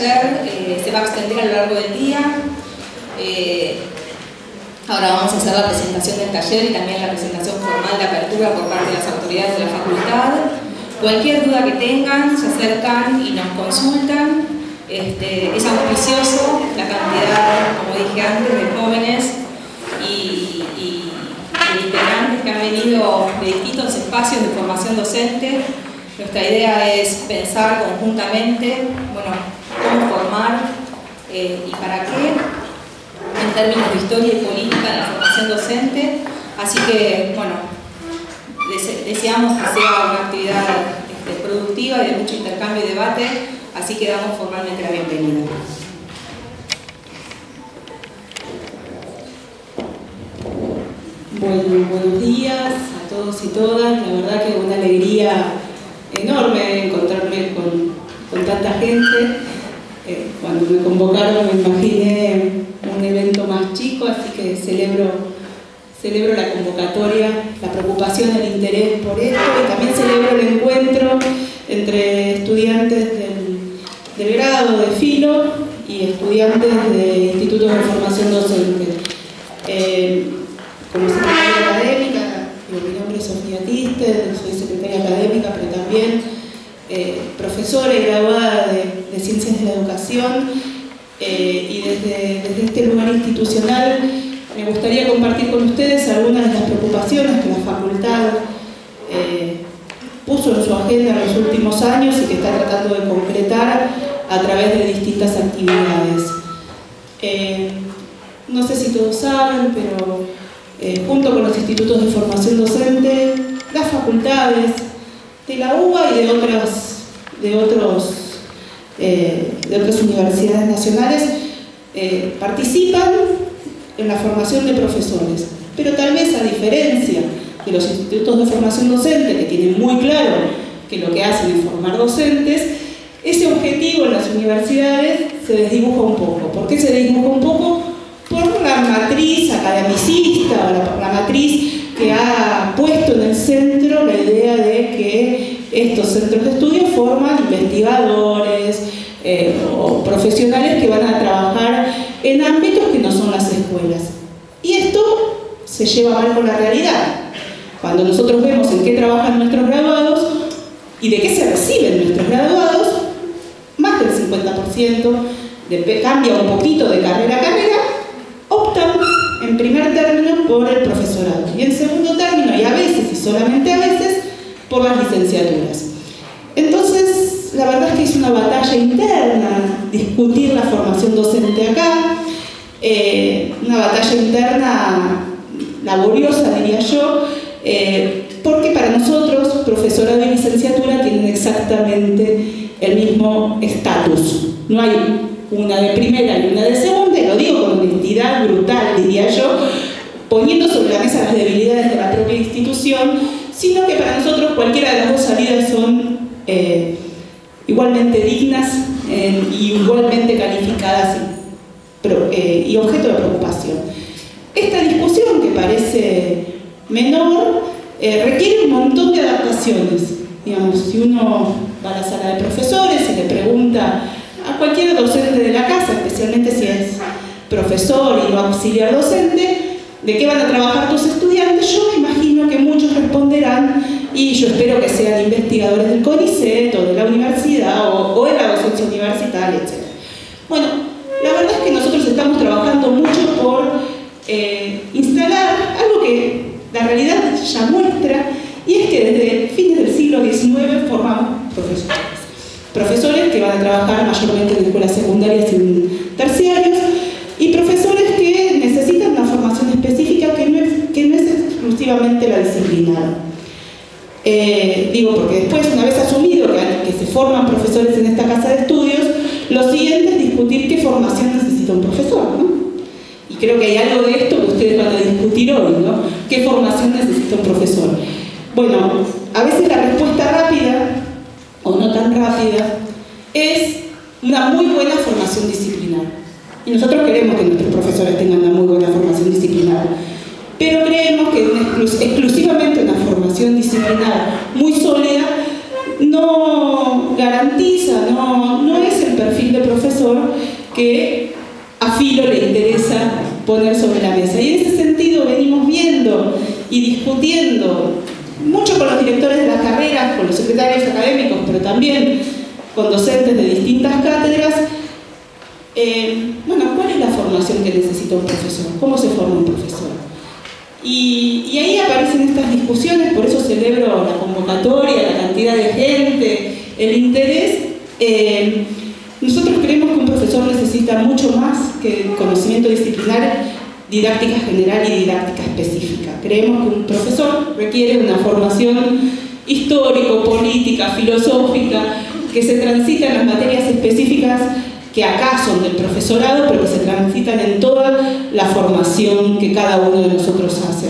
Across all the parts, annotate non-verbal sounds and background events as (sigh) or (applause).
eh, se va a extender a lo largo del día. Eh, ahora vamos a hacer la presentación del taller y también la presentación formal de apertura por parte de las autoridades de la facultad. Cualquier duda que tengan, se acercan y nos consultan. Este, es auspicioso la cantidad, como dije antes, de jóvenes y, y, integrantes que han venido de distintos espacios de formación docente. Nuestra idea es pensar conjuntamente, bueno, formar eh, y para qué, en términos de historia y política en la formación docente. Así que, bueno, deseamos que sea una actividad este, productiva y de mucho intercambio y debate, así que damos formalmente la bienvenida. Bueno, buenos días a todos y todas, la verdad que una alegría enorme encontrarme con, con tanta gente. Eh, cuando me convocaron me imaginé un evento más chico, así que celebro celebro la convocatoria, la preocupación, el interés por esto y también celebro el encuentro entre estudiantes del, grado de Filo y estudiantes de institutos de formación docente. Eh, como secretaria académica, mi nombre es Sofía Tister, soy secretaria académica, pero también eh, profesora y graduada de, Ciencias de la Educación eh, y desde, desde este lugar institucional me gustaría compartir con ustedes algunas de las preocupaciones que la facultad eh, puso en su agenda en los últimos años y que está tratando de concretar a través de distintas actividades. Eh, no sé si todos saben, pero eh, junto con los institutos de formación docente, las facultades de la UBA y de otras, de otros, de otras universidades nacionales participan en la formación de profesores. Pero tal vez a diferencia de los institutos de formación docente, que tienen muy claro que lo que hacen es formar docentes, ese objetivo en las universidades se desdibuja un poco. ¿Por qué se desdibuja un poco? Por la matriz academicista, o la, matriz que ha puesto en el centro la idea de que estos centros de estudio forman investigadores eh, o profesionales que van a trabajar en ámbitos que no son las escuelas. Y esto se lleva mal con la realidad. Cuando nosotros vemos en qué trabajan nuestros graduados y de qué se reciben nuestros graduados, más del 50% de, cambia un poquito de carrera a carrera, optan primer término por el profesorado y en segundo término, y a veces y solamente a veces, por las licenciaturas. Entonces, la verdad es que es una batalla interna discutir la formación docente acá, eh, una batalla interna laboriosa, diría yo, eh, porque para nosotros profesorado y licenciatura tienen exactamente el mismo estatus. No hay una de primera y una de segunda, y lo digo brutal, diría yo, poniendo sobre la mesa las debilidades de la propia institución, sino que para nosotros cualquiera de las dos salidas son eh, igualmente dignas eh, y igualmente calificadas eh, y, objeto de preocupación. Esta discusión, que parece menor, requiere un montón de adaptaciones. Digamos, si uno va a la sala de profesores y le pregunta a cualquier docente de la casa, especialmente si es profesor y no auxiliar docente, de qué van a trabajar tus estudiantes, yo me imagino que muchos responderán y yo espero que sean investigadores del CONICET o de la universidad o, de la docencia universitaria, etc. Bueno, la verdad es que nosotros estamos trabajando mucho por eh, instalar algo que la realidad ya muestra y es que desde fines del siglo XIX formamos profesores. Profesores que van a trabajar mayormente en escuelas secundarias y Eh, digo, porque después, una vez asumido que, se forman profesores en esta casa de estudios, lo siguiente es discutir qué formación necesita un profesor. Y creo que hay algo de esto que ustedes van a discutir hoy, ¿no? ¿Qué formación necesita un profesor? Bueno, a veces la respuesta rápida, o no tan rápida, una muy buena formación disciplinar. Y nosotros queremos que nuestros profesores tengan una muy buena formación disciplinar. Pero creemos que exclusivamente una formación disciplinar muy sólida no garantiza, no, no es el perfil de profesor que a Filo le interesa poner sobre la mesa. Y en ese sentido venimos viendo y discutiendo mucho con los directores de las carreras, con los secretarios académicos, pero también con docentes de distintas cátedras, eh, bueno, ¿cuál es la formación que necesita un profesor? ¿Cómo se forma un profesor? Y, ahí aparecen estas discusiones, por eso celebro la convocatoria, la cantidad de gente, el interés. Eh, nosotros creemos que un profesor necesita mucho más que conocimiento disciplinar, didáctica general y didáctica específica. Creemos que un profesor requiere una formación histórico, política, filosófica, que se transita en las materias específicas que acá son del profesorado, pero que se transitan en toda la formación que cada uno de nosotros hace.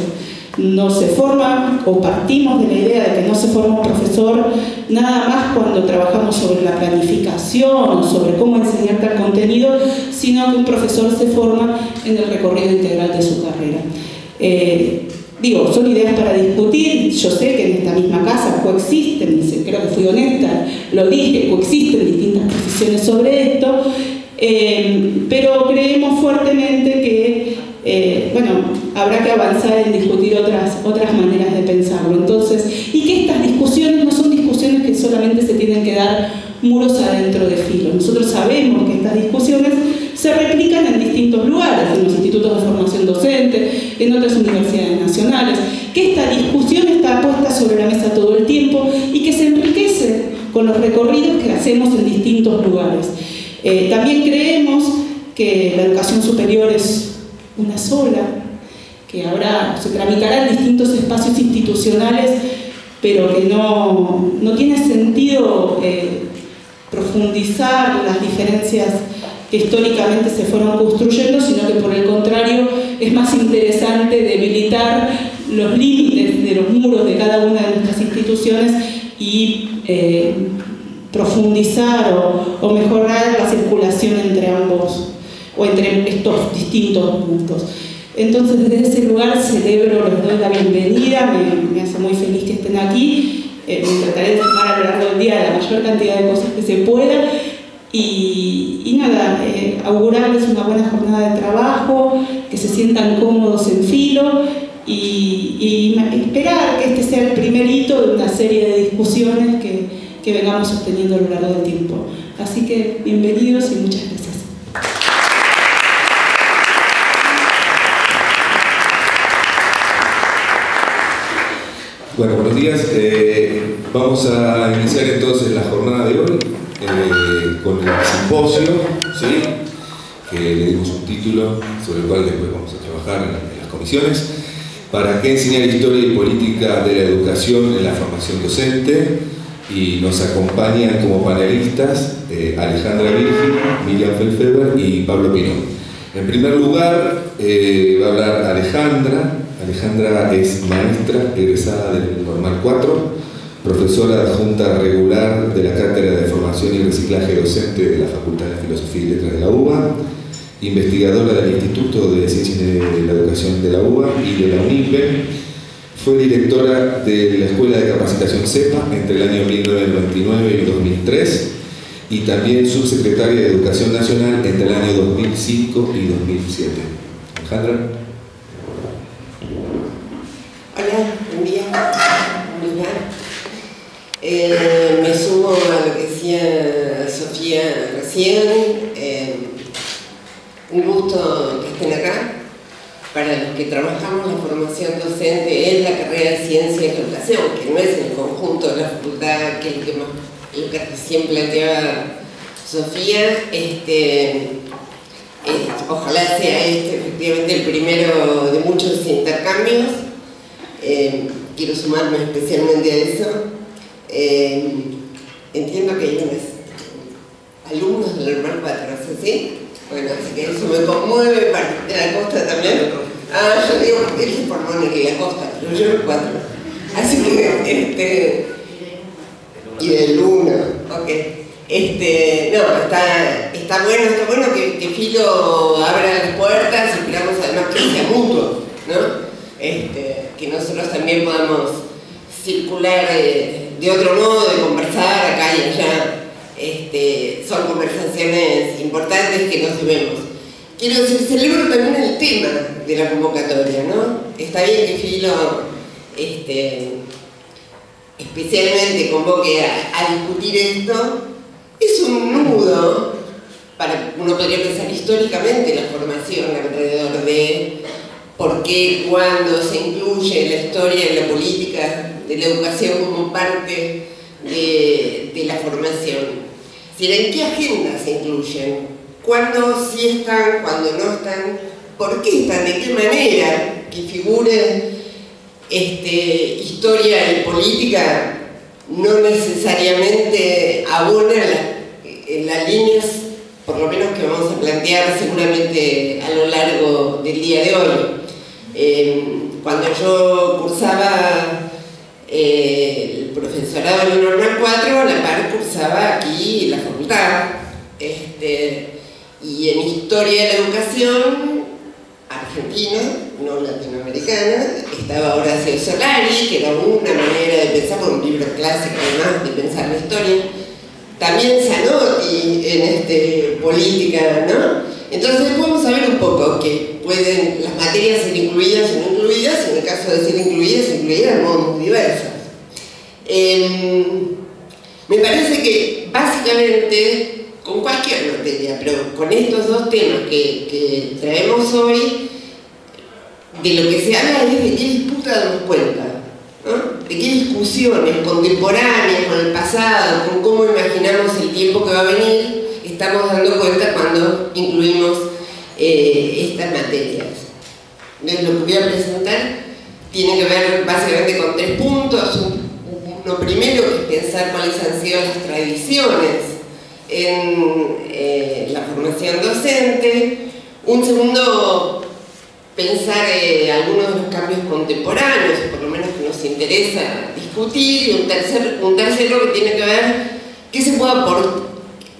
No se forma, o partimos de la idea de que no se forma un profesor nada más cuando trabajamos sobre la planificación, sobre cómo enseñar tal contenido, sino que un profesor se forma en el recorrido integral de su carrera. Eh, Digo, son ideas para discutir, yo sé que en esta misma casa coexisten, creo que fui honesta, lo dije, coexisten distintas posiciones sobre esto, eh, pero creemos fuertemente que, eh, bueno, habrá que avanzar en discutir otras, otras maneras de pensarlo. Entonces, y que estas discusiones no son discusiones que solamente se tienen que dar muros adentro de filo. Nosotros sabemos que estas discusiones se replican en distintos lugares, en los institutos de formación docente, en otras universidades nacionales, que esta discusión está puesta sobre la mesa todo el tiempo y que se enriquece con los recorridos que hacemos en distintos lugares. Eh, también creemos que la educación superior es una sola, que habrá, se tramitará en distintos espacios institucionales, pero que no, no tiene sentido eh, profundizar las diferencias que históricamente se fueron construyendo, sino que por el contrario es más interesante debilitar los límites de los muros de cada una de nuestras instituciones y eh, profundizar o, mejorar la circulación entre ambos o entre estos distintos puntos. Entonces desde ese lugar celebro, les doy la bienvenida, me, hace muy feliz que estén aquí, eh, trataré de sumar a lo largo del día la mayor cantidad de cosas que se pueda y, nada, eh, augurarles una buena jornada de trabajo, que se sientan cómodos en filo y, esperar que este sea el primer hito de una serie de discusiones que, que vengamos sosteniendo a lo largo del tiempo. Así que bienvenidos y muchas gracias. Bueno, buenos días. Eh, vamos a iniciar entonces la jornada de hoy. Eh, con el simposio, ¿sí? que le dimos un título sobre el cual después vamos a trabajar en, las comisiones, para qué enseñar historia y política de la educación en la formación docente y nos acompañan como panelistas eh, Alejandra Virgin, Miriam Felfeber y Pablo Pinón. En primer lugar eh, va a hablar Alejandra. Alejandra es maestra egresada del Normal 4 profesora adjunta regular de la Cátedra de Formación y Reciclaje Docente de la Facultad de Filosofía y Letras de la UBA, investigadora del Instituto de Ciencias de la Educación de la UBA y de la UNIPE, fue directora de la Escuela de Capacitación CEPA entre el año 1999 y 2003 y también subsecretaria de Educación Nacional entre el año 2005 y 2007. Alejandra. Hola, buen día. Eh, me sumo a lo que decía Sofía recién. Eh, un gusto que estén acá. Para los que trabajamos la formación docente en la carrera de Ciencia y Educación, que no es el conjunto de la facultad, que es lo que recién planteaba Sofía, este, eh, ojalá sea este efectivamente el primero de muchos intercambios. quiero sumarme especialmente a eso. Eh, entiendo que hay unos alumnos del hermano Patros, ¿sí? Bueno, así que eso me conmueve, de la costa también. Ah, yo digo él se formó en la costa, pero yo el cuatro. Así que, este, y de luna, ok. Este, no, está, está bueno, está bueno que, que Filo abra las puertas y esperamos además que sea mutuo, ¿no? Este, que nosotros también podamos circular eh, de otro modo, de conversar acá y allá. Este, son conversaciones importantes que nos debemos. Quiero decir, celebro también el tema de la convocatoria, ¿no? Está bien que Filo este, especialmente convoque a, discutir esto, es un nudo, para, uno podría pensar históricamente la formación alrededor de por qué, cuándo se incluye la historia y la política de la educación como parte de la formación. ¿En qué agenda se incluyen? ¿Cuándo sí están? ¿Cuándo no están? ¿Por qué están? ¿De qué manera? Que figuren este, historia y política no necesariamente abona las líneas, por lo menos que vamos a plantear seguramente a lo largo del día de hoy. Eh, cuando yo cursaba eh, el profesorado en Normal 4, la par cursaba aquí la facultad. Este, y en Historia de la Educación argentina, no latinoamericana, estaba Horacio Solari, que era una manera de pensar, con un libro clásico además de pensar la historia. También Zanotti en este, política, ¿no? Entonces vamos a ver un poco que pueden las materias ser incluidas o no incluidas, en el caso de ser incluidas, incluidas de modos diversos. Em, me parece que básicamente con cualquier materia, pero con estos dos temas que, traemos hoy, de lo que se habla es de qué disputa damos cuenta, de qué discusiones contemporáneas con el pasado, con cómo imaginamos el tiempo que va a venir, estamos dando cuenta cuando incluimos eh, estas materias. Entonces, lo que voy a presentar tiene que ver básicamente con tres puntos. Uno primero es pensar cuáles han sido las tradiciones en eh, la formación docente. Un segundo, pensar eh, algunos de los cambios contemporáneos, por lo menos que nos interesa discutir. Y un, tercer, un tercero que tiene que ver qué se puede aportar,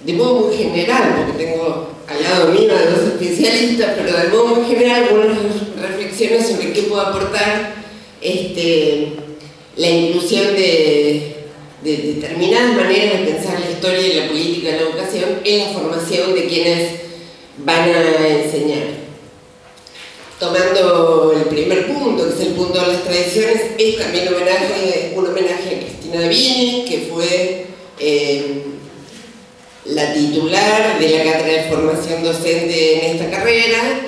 de modo muy general, porque tengo al lado mío a dos especialistas, pero de modo muy general algunas reflexiones sobre qué puede aportar este, la inclusión de de determinadas maneras de pensar la historia y la política de la educación en la formación de quienes van a enseñar. Tomando el primer punto, que es el punto de las tradiciones, es también homenaje, un homenaje a Cristina Davini, que fue eh, la titular de la cátedra de formación docente en esta carrera,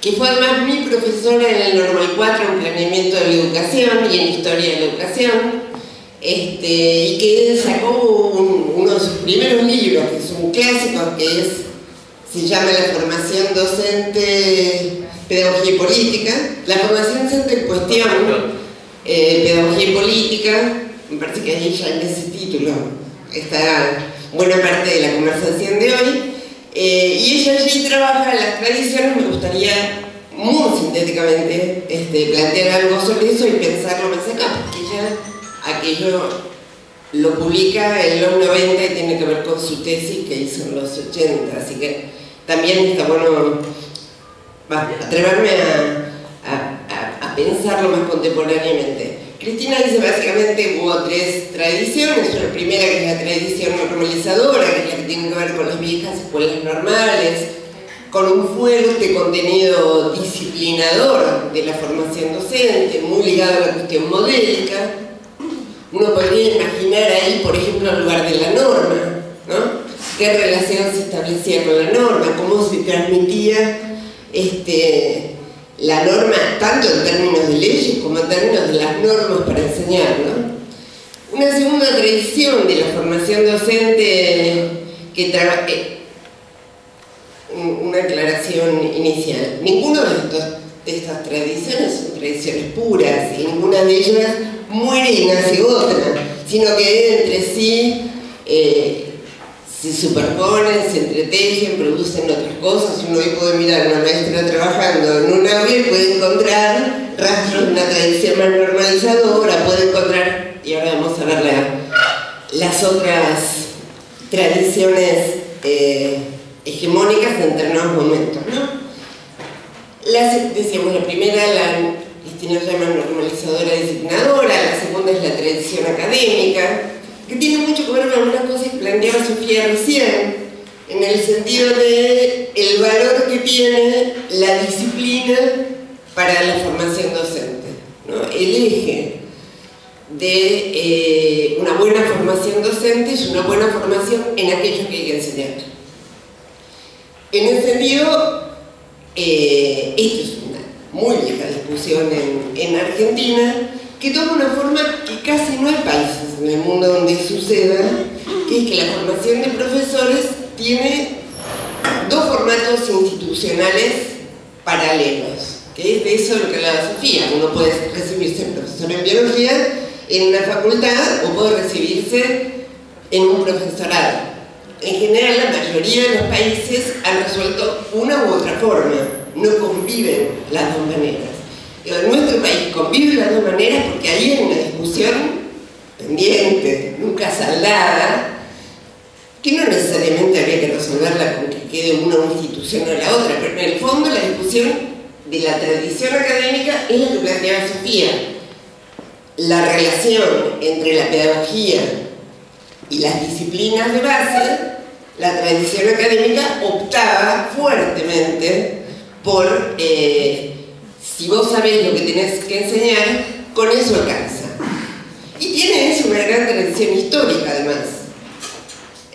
que fue además mi profesora en el Normal 4 en planeamiento de la educación y en historia de la educación, este, y que sacó uno de sus primeros libros, que es un clásico, que es, se llama La formación docente, pedagogía y política. La formación docente en cuestión, eh, pedagogía y política, me parece que ya en ese título está buena parte de la conversación de hoy. Eh, y ella allí trabaja las tradiciones, me gustaría muy sintéticamente este, plantear algo sobre eso y pensarlo más acá, porque ella aquello lo publica en los 90 y tiene que ver con su tesis que hizo en los 80, así que también está bueno atreverme a, a, pensarlo más contemporáneamente. Cristina dice básicamente hubo tres tradiciones, una primera que es la tradición normalizadora, que es la que tiene que ver con las viejas escuelas normales, con un fuerte contenido disciplinador de la formación docente, muy ligado a la cuestión modélica, uno podría imaginar ahí, por ejemplo, el lugar de la norma, ¿no? ¿Qué relación se establecía con la norma? ¿Cómo se transmitía este, la norma, tanto en términos de leyes como en términos de las normas para enseñar, ¿no? Una segunda tradición de la formación docente que trabaja eh, una aclaración inicial. Ninguna de, de estas tradiciones son tradiciones puras y ninguna de ellas muere y nace otra, sino que entre sí eh, se superponen, se entretejen, producen otras cosas. Uno hoy puede mirar a una maestra trabajando en un aula y puede encontrar rastros de una tradición más normalizadora, puede encontrar, y ahora vamos a ver las otras tradiciones eh, hegemónicas en determinados momentos. ¿no? decíamos, la primera, la Cristina llama normalizadora disciplinadora, la segunda es la tradición académica, que tiene mucho que ver con algunas cosas que planteaba Sofía recién, en el sentido de el valor que tiene la disciplina para la formación docente. ¿no? El eje de eh, una buena formación docente es una buena formación en aquello que hay que enseñar. En ese sentido, eh, esto es una muy vieja discusión en, en Argentina, que toma una forma que casi no hay países en el mundo donde suceda, que es que la formación de profesores tiene dos formatos institucionales paralelos, que es de eso lo que hablaba Sofía. Uno puede recibirse profesor en biología en una facultad o puede recibirse en un profesorado. En general, la mayoría de los países han resuelto una u otra forma, no conviven las dos maneras. En nuestro país conviven las dos maneras porque ahí hay una discusión pendiente, nunca saldada, que no necesariamente habría que resolverla con que quede una institución o la otra, pero en el fondo la discusión de la tradición académica es la que planteaba Sofía. La relación entre la pedagogía y las disciplinas de base, la tradición académica optaba fuertemente por, eh, si vos sabés lo que tenés que enseñar, con eso alcanza. Y tiene eso una gran tradición histórica además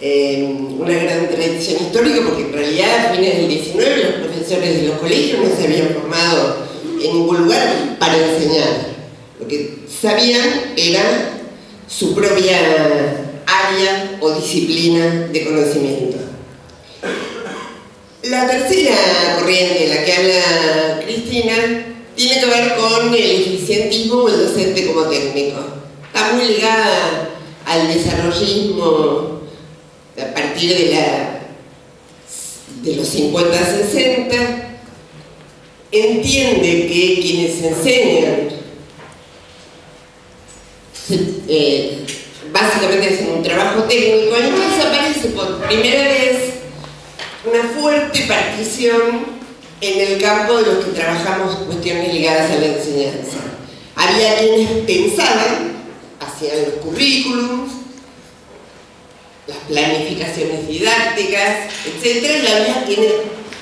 una gran tradición histórica porque en realidad a fines del 19 los profesores de los colegios no se habían formado en ningún lugar para enseñar. Lo que sabían era su propia área o disciplina de conocimiento. La tercera corriente la que habla Cristina tiene que ver con el eficientismo o el docente como técnico. Está muy ligada al desarrollismo a partir de, la, de los 50-60, entiende que quienes enseñan eh, básicamente hacen un trabajo técnico, entonces aparece por primera vez una fuerte partición en el campo de los que trabajamos cuestiones ligadas a la enseñanza. Había quienes pensaban, hacían los currículums, las planificaciones didácticas, etc. La había quienes,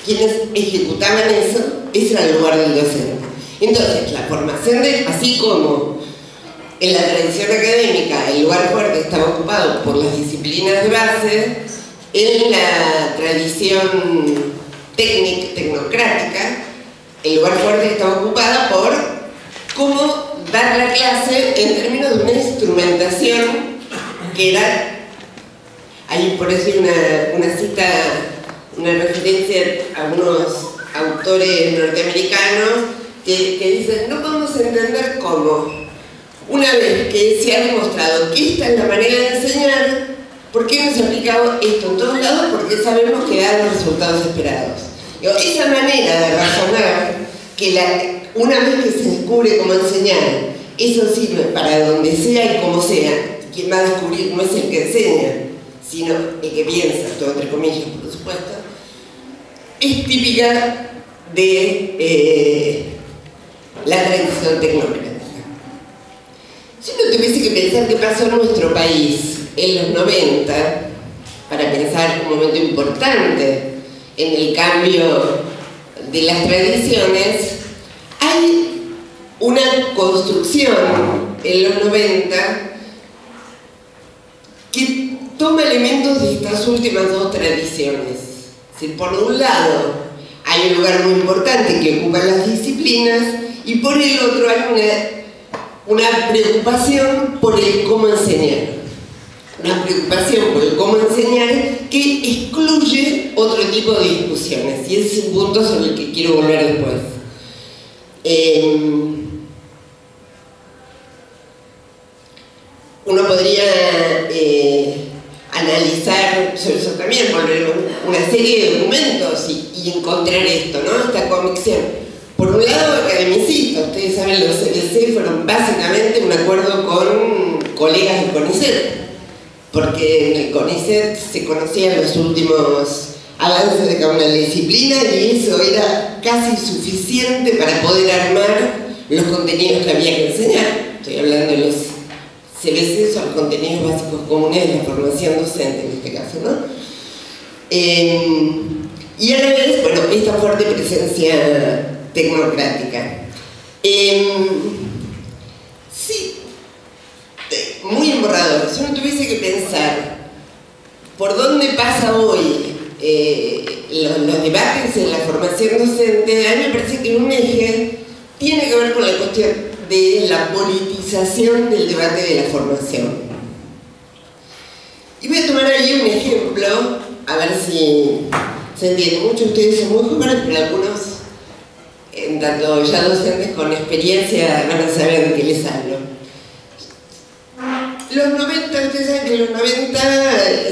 quienes ejecutaban eso, ese era el lugar del docente. Entonces, la formación de, así como en la tradición académica el lugar fuerte estaba ocupado por las disciplinas de base, en la tradición técnica, tecnocrática, el lugar fuerte estaba ocupado por cómo dar la clase en términos de una instrumentación que era hay por eso una, cita, una referencia a unos autores norteamericanos que, dicen, no podemos entender cómo, una vez que se ha demostrado que esta es la manera de enseñar, ¿por qué no se ha aplicado esto en todos lados? Porque sabemos que da los resultados esperados. esa manera de razonar, que una vez que se descubre cómo enseñar, eso sirve para donde sea y como sea, quien va a descubrir no es el que enseña, sino el que piensa, todo entre comillas, por supuesto, es típica de eh, la tradición tecnológica. Si uno tuviese que pensar qué pasó en nuestro país en los 90, para pensar un momento importante en el cambio de las tradiciones, hay una construcción en los 90 que toma elementos de estas últimas dos tradiciones. por un lado, hay un lugar muy importante que ocupan las disciplinas y por el otro hay una, una preocupación por el cómo enseñar. Una preocupación por el cómo enseñar que excluye otro tipo de discusiones y ese es un punto sobre el que quiero volver después. Em, uno podría eh, analizar, eso también, una serie de documentos y, encontrar esto, ¿no? Esta convicción. Por un lado, academicista, ustedes saben, los CDC fueron básicamente un acuerdo con colegas de CONICET. Porque en el CONICET se conocían los últimos avances de cada una disciplina y eso era casi suficiente para poder armar los contenidos que había que enseñar. Estoy hablando de los CBC, son los contenidos básicos comunes de la formación docente en este caso, ¿no? Em, y a la vez, bueno, esta fuerte presencia tecnocrática. Sí, muy emborrador. Si uno tuviese que pensar por dónde pasa hoy eh, los, debates en la formación docente, a mí me parece que un eje tiene que ver con la cuestión de la politización del debate de la formación. Y voy a tomar ahí un ejemplo, a ver si se entiende. Muchos de ustedes son muy jóvenes, pero algunos, en tanto ya docentes con experiencia, van a saber de qué les hablo. Los 90, ustedes saben que en los 90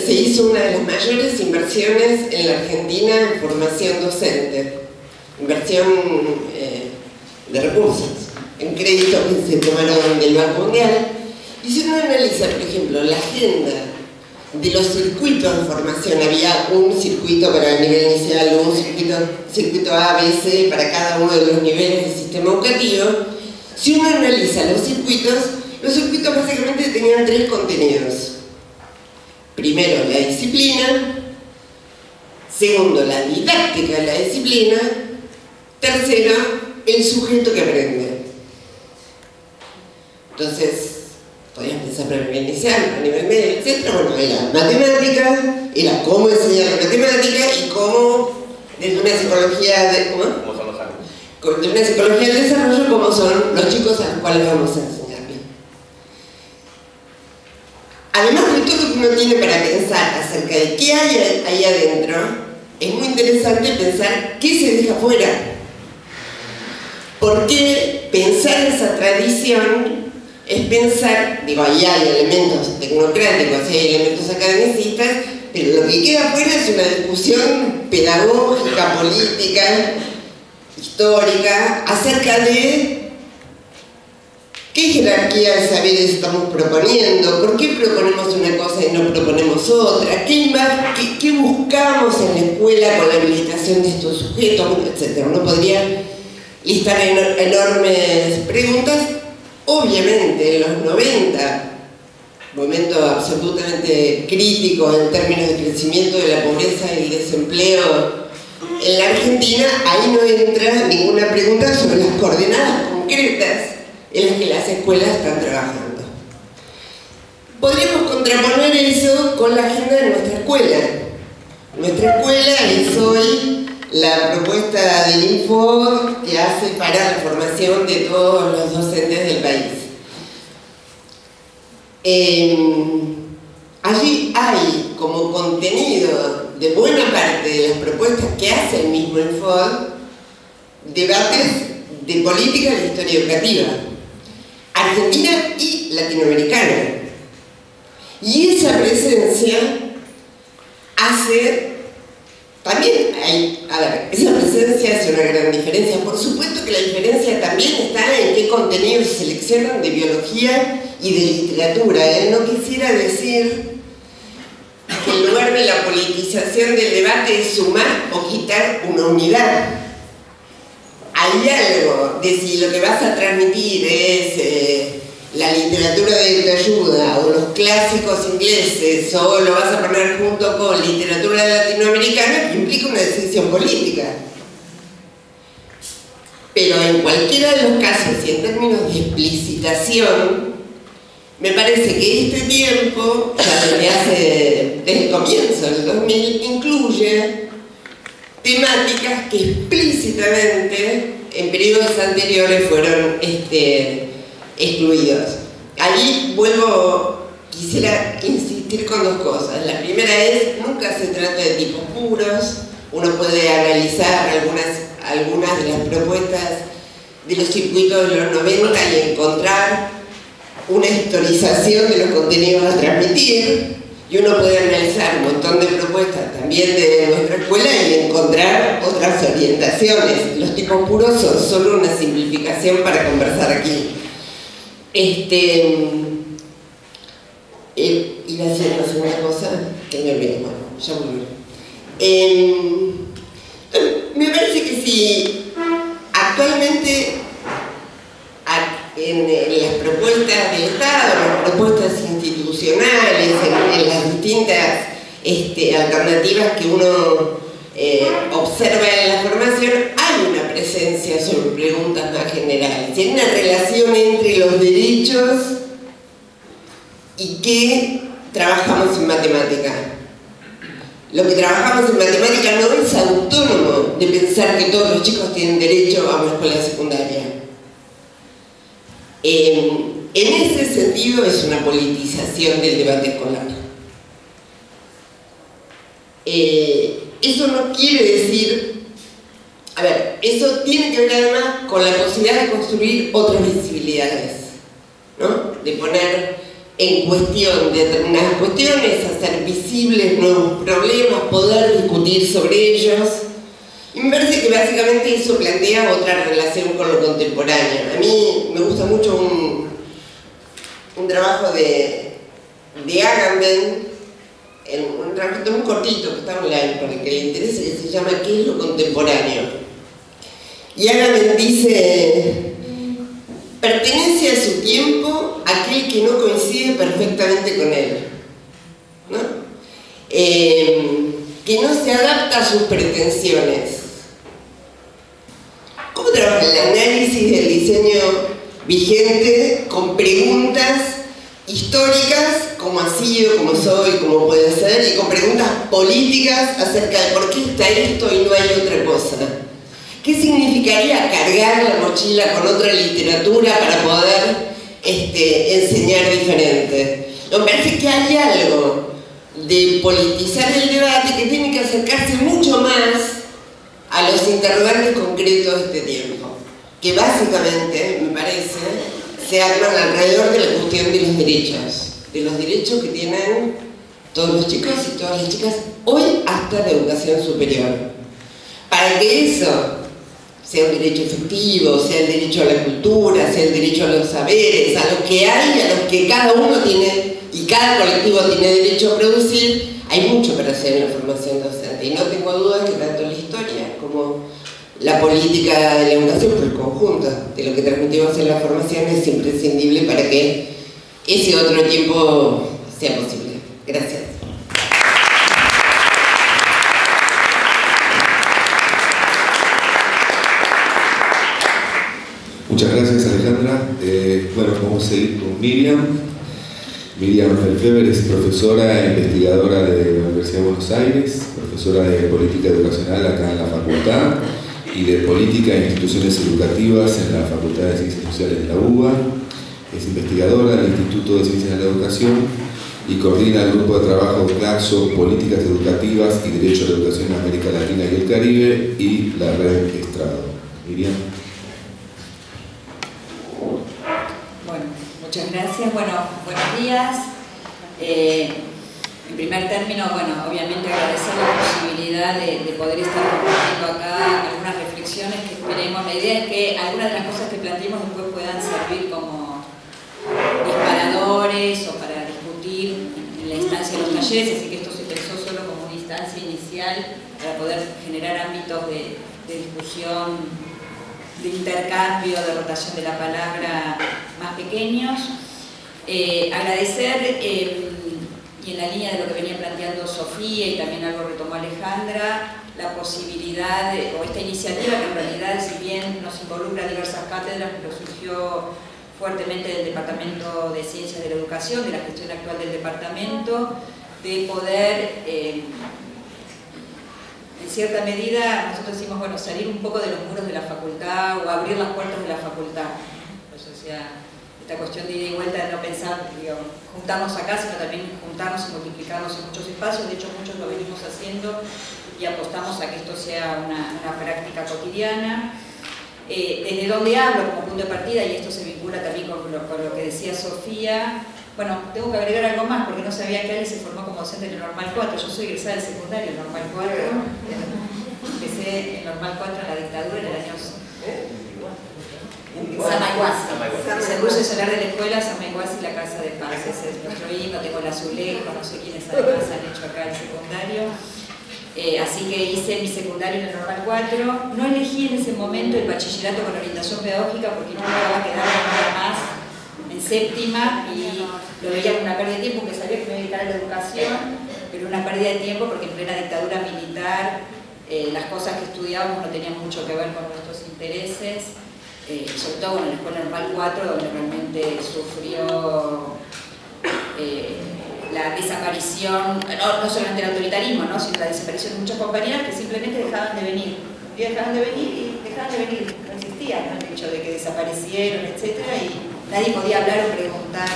se hizo una de las mayores inversiones en la Argentina en formación docente, inversión eh, de recursos, en créditos que se tomaron del Banco Mundial. Y si uno analiza, por ejemplo, la agenda de los circuitos de formación, había un circuito para el nivel inicial, un circuito, circuito A, B, C para cada uno de los niveles del sistema educativo, si uno analiza los circuitos, los circuitos básicamente tenían tres contenidos. Primero, la disciplina. Segundo, la didáctica de la disciplina. Tercero, el sujeto que aprende. Entonces, podías pensar para nivel inicial, a nivel medio, etc. Bueno, era matemática, era cómo enseñar la matemática y cómo, desde una psicología de... ¿cómo? son los De una psicología del desarrollo, cómo son los chicos a los cuales vamos a enseñar. Además de todo lo que uno tiene para pensar acerca de qué hay ahí adentro, es muy interesante pensar qué se deja fuera. Porque pensar esa tradición es pensar, digo, ahí hay elementos tecnocráticos, hay elementos academicistas, pero lo que queda fuera es una discusión pedagógica, política, histórica, acerca de ¿Qué jerarquía de saberes estamos proponiendo? ¿Por qué proponemos una cosa y no proponemos otra? ¿Qué, más, qué, buscamos en la escuela con la habilitación de estos sujetos? Etcétera. Uno podría listar enormes preguntas. Obviamente, en los 90, momento absolutamente crítico en términos de crecimiento de la pobreza y el desempleo en la Argentina, ahí no entra ninguna pregunta sobre las coordenadas concretas en las que las escuelas están trabajando. Podríamos contraponer eso con la agenda de nuestra escuela. Nuestra escuela es hoy la propuesta del Info que hace para la formación de todos los docentes del país. Em, allí hay como contenido de buena parte de las propuestas que hace el mismo Info debates de política de historia educativa argentina y latinoamericana. Y esa presencia hace, también a ver, esa presencia hace una gran diferencia. Por supuesto que la diferencia también está en qué contenidos se seleccionan de biología y de literatura. ¿eh? No quisiera decir que en lugar de la politización del debate es sumar o quitar una unidad hay algo de si lo que vas a transmitir es eh, la literatura de ayuda o los clásicos ingleses o lo vas a poner junto con literatura latinoamericana, implica una decisión política. Pero en cualquiera de los casos y en términos de explicitación, me parece que este tiempo, ya desde hace, desde el comienzo del 2000, incluye temáticas que explícitamente en periodos anteriores fueron este, excluidos. Allí vuelvo, quisiera insistir con dos cosas. La primera es, nunca se trata de tipos puros, uno puede analizar algunas, algunas de las propuestas de los circuitos de los 90 y encontrar una historización de los contenidos a transmitir, y uno puede analizar un montón de propuestas también de nuestra escuela y encontrar otras orientaciones. Los tipos puros son solo una simplificación para conversar aquí. Este, eh, iba a decir una segunda cosa que me olvidé, bueno, ya volví. Em, me parece que si actualmente en, las propuestas del Estado, las propuestas institucionales, en, las distintas este, alternativas que uno eh, observa en la formación, hay una presencia sobre preguntas más generales. Hay una relación entre los derechos y qué trabajamos en matemática. Lo que trabajamos en matemática no es autónomo de pensar que todos los chicos tienen derecho a una escuela secundaria. En ese sentido es una politización del debate escolar. Eh, eso no quiere decir, a ver, eso tiene que ver además con la posibilidad de construir otras visibilidades, ¿no? De poner en cuestión determinadas cuestiones, hacer visibles nuevos problemas, poder discutir sobre ellos. Y me parece que básicamente eso plantea otra relación con lo contemporáneo. A mí me gusta mucho un, un trabajo de, de Agamben, un trabajo muy cortito que está online para que le interese, se llama ¿Qué es lo contemporáneo? Y Agamben dice Pertenece a su tiempo aquel que no coincide perfectamente con él. ¿no? Eh, que no se adapta a sus pretensiones. ¿Cómo trabaja el análisis del diseño vigente con preguntas históricas, como ha sido, como soy, como puede ser, y con preguntas políticas acerca de por qué está esto y no hay otra cosa? ¿Qué significaría cargar la mochila con otra literatura para poder este, enseñar diferente? Me parece que hay algo de politizar el debate que tiene que acercarse mucho más a los interrogantes concretos de este tiempo, que básicamente, me parece, se arman alrededor de la cuestión de los derechos, de los derechos que tienen todos los chicos y todas las chicas hoy hasta la educación superior. Para que eso sea un derecho efectivo, sea el derecho a la cultura, sea el derecho a los saberes, a lo que hay, a los que cada uno tiene y cada colectivo tiene derecho a producir, hay mucho para hacer en la formación docente. Y no tengo duda que tanto la historia como la política de la educación, por el conjunto de lo que transmitimos en la formación es imprescindible para que ese otro tiempo sea posible. Gracias. Muchas gracias Alejandra. Eh, bueno, vamos a seguir con Miriam. Miriam Felfeber es profesora e investigadora de la Universidad de Buenos Aires, profesora de Política Educacional acá en la facultad y de Política e Instituciones Educativas en la Facultad de Ciencias Sociales de la UBA. Es investigadora del Instituto de Ciencias de la Educación y coordina el grupo de trabajo CLAXO, Políticas Educativas y Derecho a la Educación en América Latina y el Caribe y la red Estrado. Miriam. Muchas gracias. Bueno, buenos días. Eh, en primer término, bueno, obviamente agradecer la posibilidad de, poder estar compartiendo acá algunas reflexiones que esperemos. La idea es que algunas de las cosas que planteemos después puedan servir como disparadores o para discutir en la instancia de los talleres, así que esto se pensó solo como una instancia inicial para poder generar ámbitos de, discusión de intercambio, de rotación de la palabra más pequeños. Eh, agradecer, eh, en la línea de lo que venía planteando Sofía y también algo retomó Alejandra, la posibilidad, o esta iniciativa que en realidad si bien nos involucra diversas cátedras, pero surgió fuertemente del Departamento de Ciencias de la Educación, de la gestión actual del departamento, de poder eh, en cierta medida nosotros decimos, bueno, salir un poco de los muros de la facultad o abrir las puertas de la facultad. Pues, o esta cuestión de ida y vuelta de no pensar, digo, juntarnos acá, sino también juntarnos y multiplicarnos en muchos espacios, de hecho muchos lo venimos haciendo y apostamos a que esto sea una, práctica cotidiana. Eh, desde donde hablo como punto de partida, y esto se vincula también con lo, con lo que decía Sofía, bueno, tengo que agregar algo más porque no sabía que él se formó como docente en el Normal 4. Yo soy egresada del secundario, Normal 4. Empecé en Normal 4 en la dictadura en el año Samaiguasi. El curso solar de la escuela, Samaiguasi, la casa de paz. Ese es nuestro himno, tengo el azulejo, no sé quiénes además han hecho acá el secundario. Eh, así que hice mi secundario en el Normal 4. No elegí en ese momento el bachillerato con orientación pedagógica porque no me iba a quedar nada más en séptima y lo veía como una pérdida de tiempo, que sabía que me iba a dedicar a la educación, pero una pérdida de tiempo porque en plena dictadura militar eh, las cosas que estudiábamos no tenían mucho que ver con nuestros intereses, eh, sobre todo en la Escuela Normal 4, donde realmente sufrió la desaparición, no, solamente el autoritarismo, ¿no? sino la desaparición de muchas compañeras que simplemente dejaban de venir. Y dejaban de venir y dejaban de venir, no existía el hecho de que desaparecieron, etc. Y nadie podía hablar o preguntar.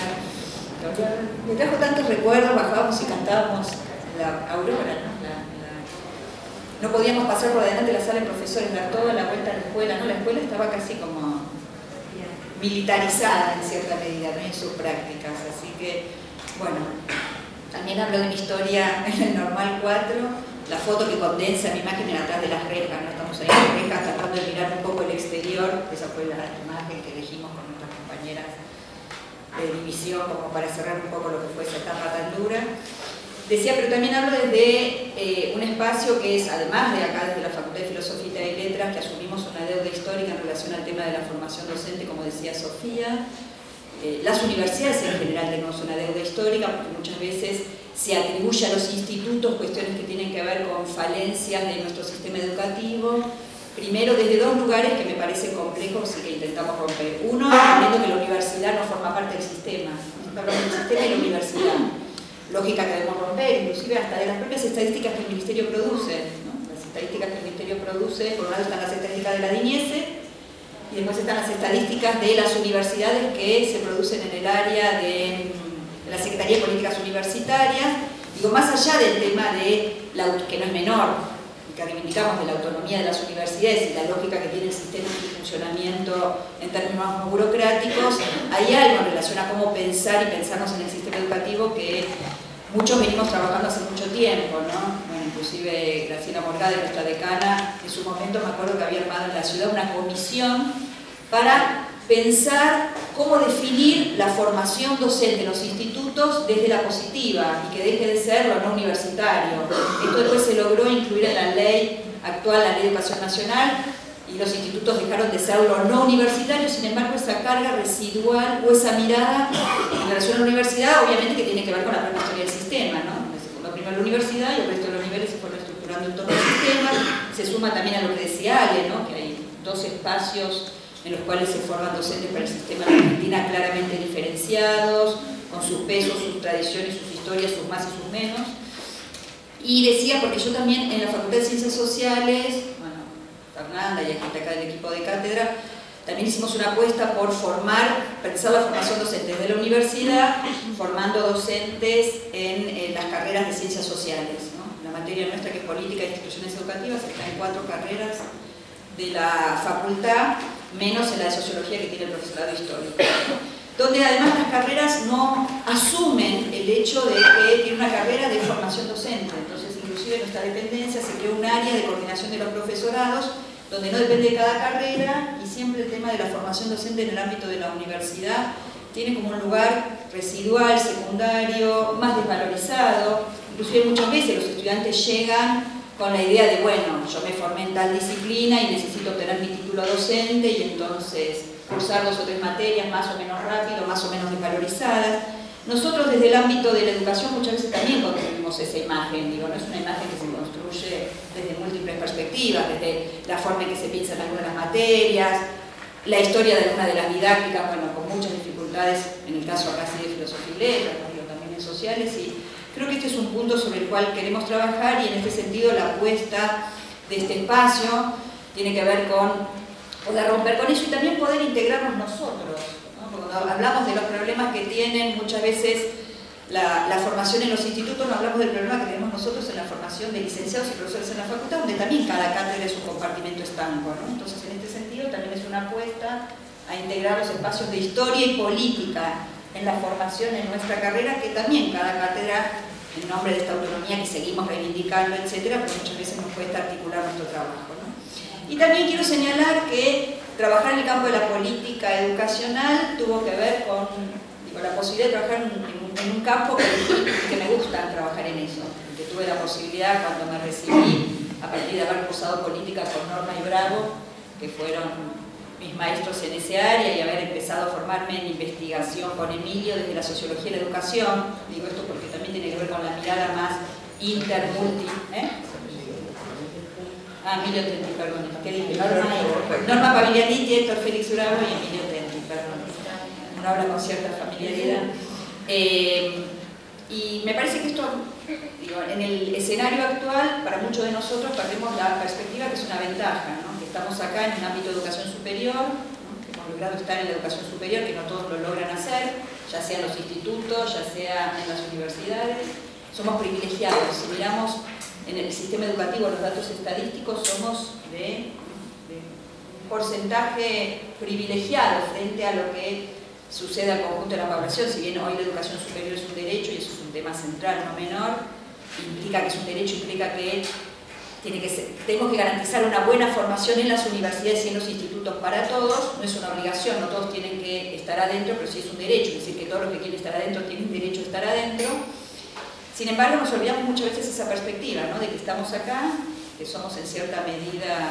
Me trajo tantos recuerdos, bajábamos y cantábamos la aurora, ¿no? No podíamos pasar por adelante de la sala de profesores, dar toda la vuelta a la escuela, ¿no? La escuela estaba casi como militarizada en cierta medida, en sus prácticas, así que bueno, también hablo de mi historia (laughs) en el normal 4, la foto que condensa mi imagen en atrás de las rejas, ¿no? estamos ahí en las rejas tratando de mirar un poco el exterior, esa fue la imagen que elegimos con nuestras compañeras de división como para cerrar un poco lo que fue esa etapa tan dura. Decía, pero también hablo desde eh, un espacio que es, además de acá, desde la Facultad de Filosofía y Letras, que asumimos una deuda histórica en relación al tema de la formación docente, como decía Sofía, eh, las universidades en general tenemos una deuda histórica porque muchas veces se atribuye a los institutos cuestiones que tienen que ver con falencias de nuestro sistema educativo. Primero, desde dos lugares que me parecen complejos y que intentamos romper. Uno, entendiendo que la universidad no forma parte del sistema. Hablamos del sistema y la universidad. Lógica que debemos romper, inclusive hasta de las propias estadísticas que el Ministerio produce. Las estadísticas que el Ministerio produce, por un lado están las estadísticas de la DINIESE, y después están las estadísticas de las universidades que se producen en el área de, la Secretaría de Políticas Universitarias. Digo, más allá del tema de, la, que no es menor, que reivindicamos de la autonomía de las universidades y la lógica que tiene el sistema de funcionamiento en términos más burocráticos, hay algo en relación a cómo pensar y pensarnos en el sistema educativo que muchos venimos trabajando hace mucho tiempo, ¿no? inclusive Graciela Morgade, nuestra decana, en su momento me acuerdo que había armado en la ciudad una comisión para pensar cómo definir la formación docente en los institutos desde la positiva y que deje de ser lo no universitario. Esto después se logró incluir en la ley actual, la Ley de Educación Nacional, y los institutos dejaron de ser lo no universitario, sin embargo esa carga residual o esa mirada en relación a la universidad, obviamente que tiene que ver con la propia historia del sistema, ¿no? primero la universidad y el resto de los niveles se fueron estructurando en torno al sistema, se suma también a lo que decía Ale, ¿no? que hay dos espacios en los cuales se forman docentes para el sistema de Argentina claramente diferenciados, con sus pesos, sus tradiciones, sus historias, sus más y sus menos. Y decía, porque yo también en la Facultad de Ciencias Sociales, Fernanda y gente acá del equipo de cátedra, también hicimos una apuesta por formar, pensar la formación docente de la universidad, formando docentes en, las carreras de ciencias sociales. La materia nuestra, que es política e instituciones educativas, está en cuatro carreras de la facultad, menos en la de sociología que tiene el profesorado histórico. Donde además las carreras no asumen el hecho de que tiene una carrera de formación docente. Entonces, inclusive en nuestra dependencia se creó un área de coordinación de los profesorados donde no depende de cada carrera y siempre el tema de la formación docente en el ámbito de la universidad tiene como un lugar residual, secundario, más desvalorizado. Inclusive muchas veces los estudiantes llegan con la idea de, bueno, yo me formé en tal disciplina y necesito obtener mi título docente y entonces cursar dos o tres materias más o menos rápido, más o menos desvalorizadas. Nosotros desde el ámbito de la educación muchas veces también construimos esa imagen, digo, no es una imagen que se construye desde múltiples perspectivas, desde la forma en que se piensan algunas de las materias, la historia de una de las didácticas, bueno, con muchas dificultades, en el caso acá sí de filosofía y letras, pero también en sociales, y creo que este es un punto sobre el cual queremos trabajar y en este sentido la apuesta de este espacio tiene que ver con poder romper con eso y también poder integrarnos nosotros hablamos de los problemas que tienen muchas veces la, formación en los institutos, no hablamos del problema que tenemos nosotros en la formación de licenciados y profesores en la facultad, donde también cada cátedra es un compartimento estanco. Entonces, en este sentido, también es una apuesta a integrar los espacios de historia y política en la formación en nuestra carrera, que también cada cátedra, en nombre de esta autonomía que seguimos reivindicando, etcétera, pero muchas veces nos cuesta articular nuestro trabajo. Y también quiero señalar que trabajar en el campo de la política educacional tuvo que ver con, la posibilidad de trabajar en, un campo que, me gusta trabajar en eso, que tuve la posibilidad cuando me recibí, a partir de haber cursado política con Norma y Bravo, que fueron mis maestros en ese área y haber empezado a formarme en investigación con Emilio desde la sociología de la educación, digo esto porque también tiene que ver con la mirada más intermulti, ¿eh? Ah, Emilio Tenti, perdón. ¿Qué dije? Norma, Norma Pavigliani, Héctor Félix Urabo y Emilio Tenti, perdón. Uno habla con cierta familiaridad. Eh, y me parece que esto, digo, en el escenario actual, para muchos de nosotros perdemos la perspectiva que es una ventaja, ¿no? que estamos acá en un ámbito de educación superior, que hemos logrado estar en la educación superior, que no todos lo logran hacer, ya sea en los institutos, ya sea en las universidades, somos privilegiados. Si miramos en el sistema educativo los datos estadísticos, somos de, un porcentaje privilegiado frente a lo que sucede al conjunto de la población. Si bien hoy la educación superior es un derecho y eso es un tema central, no menor, implica que es un derecho, implica que tenemos que garantizar una buena formación en las universidades y en los institutos para todos, no es una obligación, no todos tienen que estar adentro, pero sí es un derecho, es decir, que todos los que quieren estar adentro tienen derecho a estar adentro. Sin embargo, nos olvidamos muchas veces esa perspectiva, ¿no? de que estamos acá, que somos en cierta medida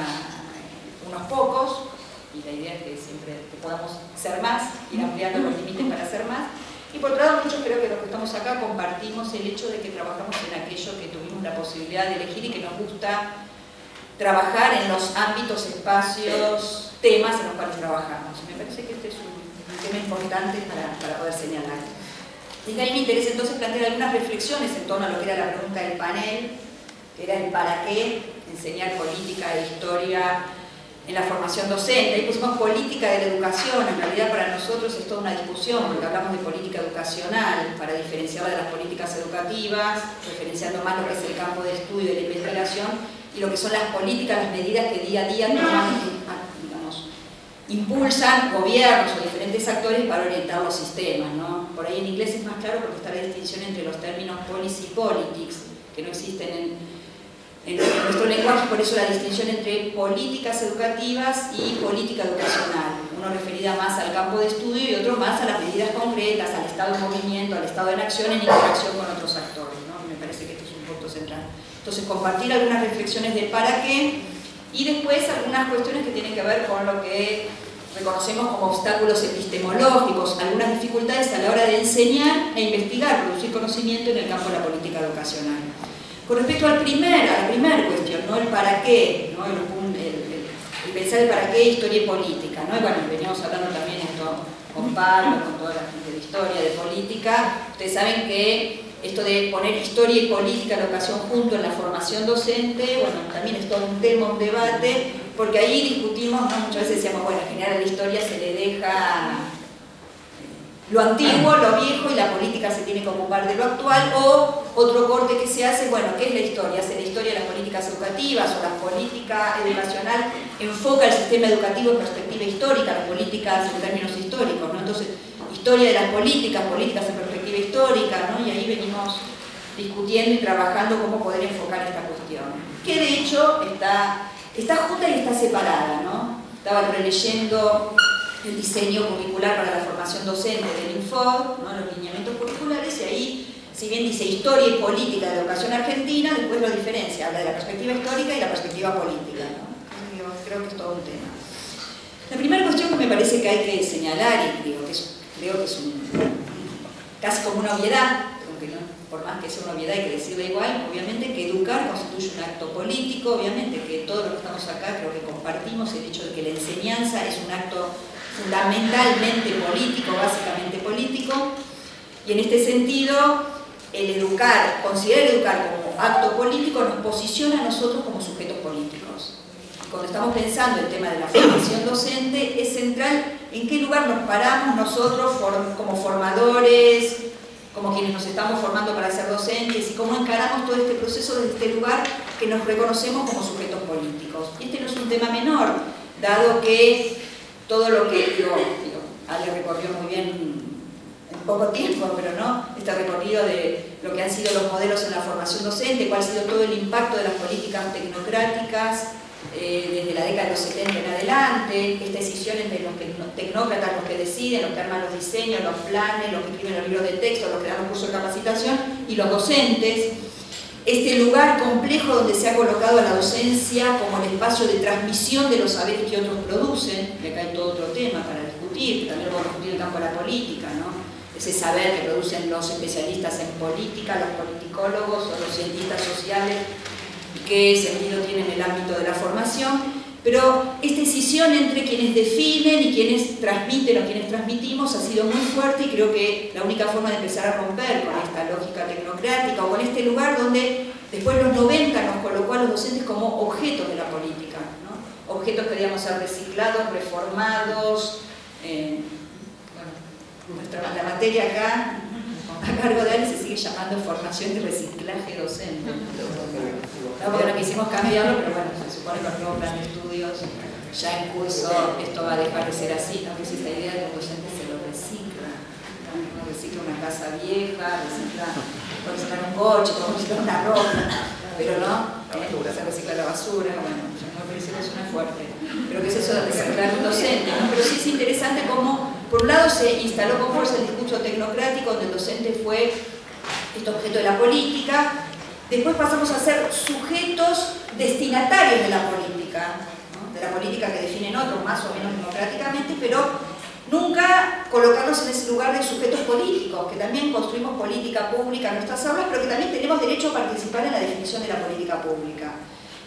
unos pocos, y la idea es que siempre podamos ser más, ir ampliando los límites para ser más, y por otro lado, muchos creo que los que estamos acá compartimos el hecho de que trabajamos en aquello que tuvimos la posibilidad de elegir y que nos gusta trabajar en los ámbitos, espacios, temas en los cuales trabajamos. Me parece que este es un, tema importante para, para poder señalar. Y ahí me interesa entonces plantear algunas reflexiones en torno a lo que era la pregunta del panel, que era el para qué, enseñar política e historia en la formación docente. Ahí pusimos política de la educación, en realidad para nosotros es toda una discusión, porque hablamos de política educacional, para diferenciarla de las políticas educativas, referenciando más lo que es el campo de estudio y de la investigación, y lo que son las políticas, las medidas que día a día toman impulsan gobiernos o diferentes actores para orientar los sistemas. ¿no? Por ahí en inglés es más claro porque está la distinción entre los términos policy y politics, que no existen en, en nuestro lenguaje, por eso la distinción entre políticas educativas y política educacional. Uno referida más al campo de estudio y otro más a las medidas concretas, al estado de movimiento, al estado en acción en interacción con otros actores. ¿no? Me parece que este es un punto central. Entonces, compartir algunas reflexiones de para qué y después algunas cuestiones que tienen que ver con lo que reconocemos como obstáculos epistemológicos, algunas dificultades a la hora de enseñar e investigar, producir conocimiento en el campo de la política educacional. Con respecto al primer, a la primera cuestión, ¿no? el para qué, ¿no? el, pensar el para qué historia y política, ¿no? y bueno, veníamos hablando también esto con Pablo, con toda la gente de historia, de política, ustedes saben que esto de poner historia y política, la educación junto en la formación docente, bueno, también es todo un tema, un debate, porque ahí discutimos, muchas veces decíamos, bueno, en general la historia se le deja lo antiguo, lo viejo y la política se tiene que ocupar de lo actual o otro corte que se hace, bueno, ¿qué es la historia? ¿Hace la historia de las políticas educativas o la política educacional enfoca el sistema educativo en perspectiva histórica, las políticas en términos históricos, ¿no? Entonces, historia de las políticas, políticas en perspectiva histórica, ¿no? Y ahí venimos discutiendo y trabajando cómo poder enfocar esta cuestión. Que de hecho está, está junta y está separada, ¿no? Estaba releyendo el diseño curricular para la formación docente del Infod, los lineamientos curriculares, y ahí, si bien dice historia y política de educación argentina, después lo diferencia, habla de la perspectiva histórica y la perspectiva política. Creo que es todo un tema. La primera cuestión que me parece que hay que señalar, y creo que es, creo que es casi como una obviedad, por más que sea una obviedad hay que decirlo igual, obviamente que educar constituye un acto político, obviamente que todos los que estamos acá creo que compartimos el hecho de que la enseñanza es un acto fundamentalmente político, básicamente político, y en este sentido el educar, considerar educar como acto político nos posiciona a nosotros como sujetos políticos. Cuando estamos pensando el tema de la formación docente, es central en qué lugar nos paramos nosotros como formadores, como quienes nos estamos formando para ser docentes y cómo encaramos todo este proceso desde este lugar que nos reconocemos como sujetos políticos. Este no es un tema menor, dado que todo lo que, digo, digo Ale recorrió muy bien en poco tiempo, pero no, este recorrido de lo que han sido los modelos en la formación docente, cuál ha sido todo el impacto de las políticas tecnocráticas eh, desde la década de los 70 en adelante, esta decisión entre los que, tecnócratas, los que deciden, los que arman los diseños, los planes, los que escriben los libros de texto, los que dan los cursos de capacitación y los docentes. Este lugar complejo donde se ha colocado la docencia como el espacio de transmisión de los saberes que otros producen, que acá hay todo otro tema para discutir, también lo vamos a discutir en el campo de la política, ¿no? ese saber que producen los especialistas en política, los politicólogos o los cientistas sociales qué sentido tiene en el ámbito de la formación, pero esta decisión entre quienes definen y quienes transmiten o quienes transmitimos ha sido muy fuerte y creo que la única forma de empezar a romper con esta lógica tecnocrática o con este lugar donde después de los 90 nos colocó a los docentes como objetos de la política, objetos que debíamos ser reciclados, reformados, eh, bueno, nuestra, la materia acá a cargo de él se sigue llamando formación y reciclaje docente. No, porque no quisimos cambiarlo, pero bueno, se supone que el nuevo plan de estudios ya en curso esto va a dejar de ser así, ¿no? que es esta idea de que docente se lo recicla. ¿no? recicla una casa vieja, recicla, puede reciclar un coche, puede reciclar una ropa, pero no, ¿eh? se recicla la basura, bueno, no parece que suena fuerte. Pero que es eso de reciclar un docente. Pero sí es interesante cómo por un lado se instaló con fuerza el discurso tecnocrático, donde el docente fue este objeto de la política, después pasamos a ser sujetos destinatarios de la política, de la política que definen otros más o menos democráticamente, pero nunca colocarnos en ese lugar de sujetos políticos, que también construimos política pública en nuestras aulas, pero que también tenemos derecho a participar en la definición de la política pública.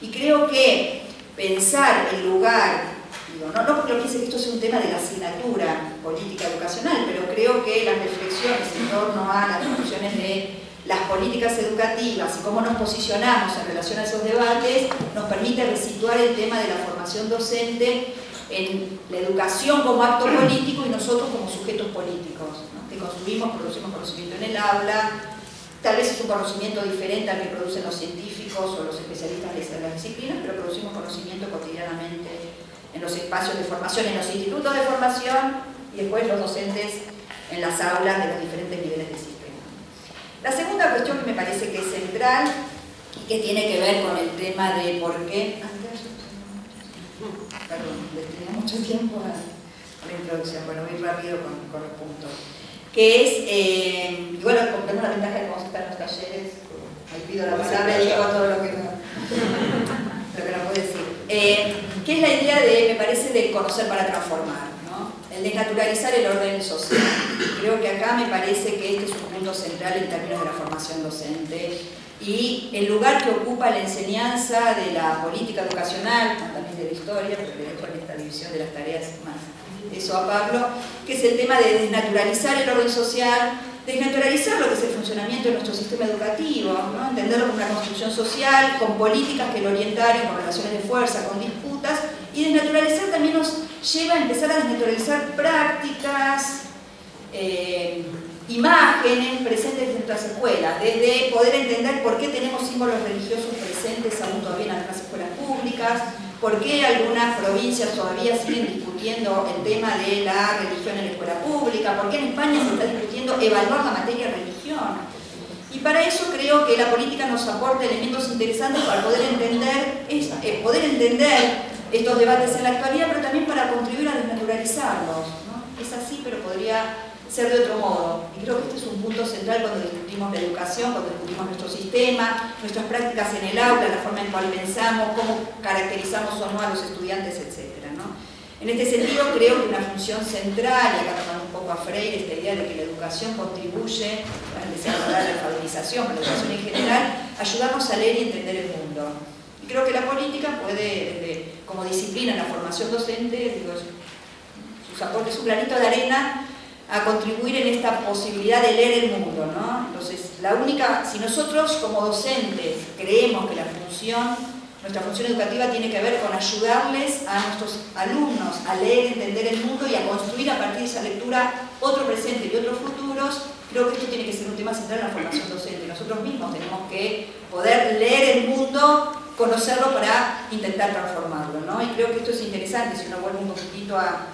Y creo que pensar el lugar no, no porque lo piense que esto sea un tema de la asignatura política educacional, pero creo que las reflexiones en torno a las funciones de las políticas educativas y cómo nos posicionamos en relación a esos debates nos permite resituar el tema de la formación docente en la educación como acto (clears throat) político y nosotros como sujetos políticos, que construimos, producimos conocimiento en el aula, tal vez es un conocimiento diferente al que producen los científicos o los especialistas de las disciplinas, pero producimos conocimiento cotidianamente en los espacios de formación, en los institutos de formación y después los docentes en las aulas de los diferentes. La segunda cuestión que me parece que es central y que tiene que ver con el tema de por qué... Perdón, destiné mucho tiempo a la introducción, bueno, voy rápido con, con los puntos. Que es, eh, y bueno, comprendo la ventaja de que vamos a estar en los talleres, ahí pido la palabra y digo todo lo que no, lo que no puedo decir. Eh, ¿Qué es la idea de, me parece, de conocer para transformar? El desnaturalizar el orden social. Creo que acá me parece que este es un punto central en términos de la formación docente y el lugar que ocupa la enseñanza de la política educacional, también de la historia, porque le dejo en esta división de las tareas más eso a Pablo, que es el tema de desnaturalizar el orden social, desnaturalizar lo que es el funcionamiento de nuestro sistema educativo, ¿no? entenderlo como una construcción social, con políticas que lo orientaron, con relaciones de fuerza, con disputas, y desnaturalizar también nos lleva a empezar a desnaturalizar prácticas, eh, imágenes presentes en nuestras escuelas, desde poder entender por qué tenemos símbolos religiosos presentes aún todavía en las escuelas públicas, por qué algunas provincias todavía siguen discutiendo el tema de la religión en la escuela pública, por qué en España se está discutiendo evaluar la materia religión. Y para eso creo que la política nos aporta elementos interesantes para poder entender, eh, poder entender estos debates en la actualidad, pero también para contribuir a desnaturalizarlos. Es así, pero podría ser de otro modo. Y creo que este es un punto central cuando discutimos la educación, cuando discutimos nuestro sistema, nuestras prácticas en el aula, la forma en cual pensamos, cómo caracterizamos o no a los estudiantes, etc. En este sentido, creo que una función central, y acá tomando un poco a Freire, esta idea de que la educación contribuye, a la alfabetización, la educación en general, ayudarnos a leer y entender el mundo. Creo que la política puede, como disciplina en la formación docente, digo, sus aportes, un granito de arena a contribuir en esta posibilidad de leer el mundo. ¿no? Entonces, la única, si nosotros como docentes creemos que la función, nuestra función educativa tiene que ver con ayudarles a nuestros alumnos a leer, entender el mundo y a construir a partir de esa lectura otro presente y otros futuros, creo que esto tiene que ser un tema central en la formación docente. Nosotros mismos tenemos que poder leer el mundo, conocerlo para intentar transformarlo. ¿no? Y creo que esto es interesante, si uno vuelve un poquitito a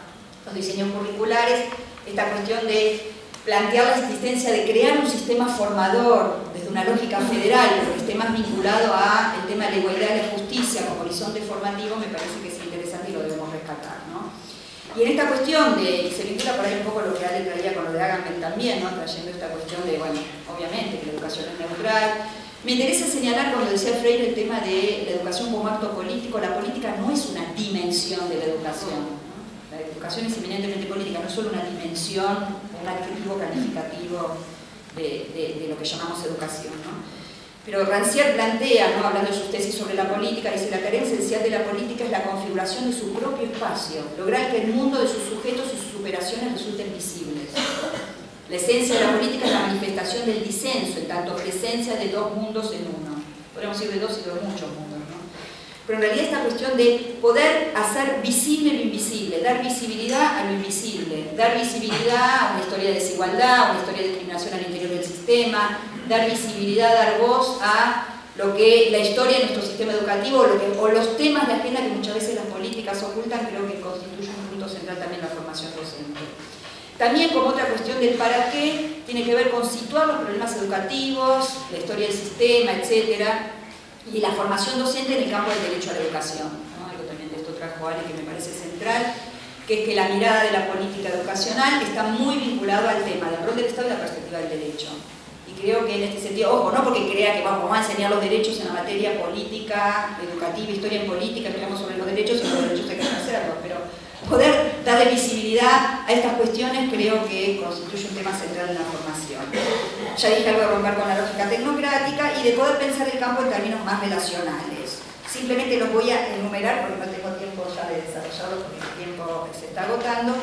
los diseños curriculares, esta cuestión de plantear la existencia de crear un sistema formador desde una lógica federal, que esté más vinculado al tema de la igualdad y la justicia como horizonte formativo, me parece que es interesante y lo debemos rescatar. ¿no? Y en esta cuestión de, y se vincula por ahí un poco lo que Ale traía con lo de Agamben también, ¿no? trayendo esta cuestión de, bueno, obviamente que la educación es neutral, me interesa señalar, cuando decía Freire, el tema de la educación como acto político, la política no es una dimensión de la educación. La educación es eminentemente política, no es solo una dimensión, un adjetivo calificativo de, lo que llamamos educación. Pero Rancière plantea, hablando de sus tesis sobre la política, dice la tarea esencial de la política es la configuración de su propio espacio, lograr que el mundo de sus sujetos y sus superaciones resulten visibles. La esencia de la política es la manifestación del disenso, en tanto presencia de dos mundos en uno. Podemos decir de dos y de muchos mundos. Pero en realidad esta cuestión de poder hacer visible lo invisible, dar visibilidad a lo invisible, dar visibilidad a una historia de desigualdad, a una historia de discriminación al interior del sistema, dar visibilidad, dar voz a lo que la historia de nuestro sistema educativo o, los temas de agenda que muchas veces las políticas ocultan, creo que constituye un punto central también la formación docente. También como otra cuestión del para qué, tiene que ver con situar los problemas educativos, la historia del sistema, etcétera, y la formación docente en el campo del derecho a la educación. Algo también de esto trajo Ale que me parece central, que es que la mirada de la política educacional está muy vinculado al tema del rol del Estado y la perspectiva del derecho. Y creo que en este sentido, ojo, no porque crea que vamos a enseñar los derechos en la materia política, educativa, historia en política, estudiamos sobre los derechos y los derechos hay que hacerlos, pero poder darle visibilidad a estas cuestiones creo que constituye un tema central en la formación. Ya dije algo de romper con la lógica tecnocrática y de poder pensar el campo en términos más relacionales. Simplemente los voy a enumerar porque no tengo tiempo ya de desarrollarlos porque el tiempo se está agotando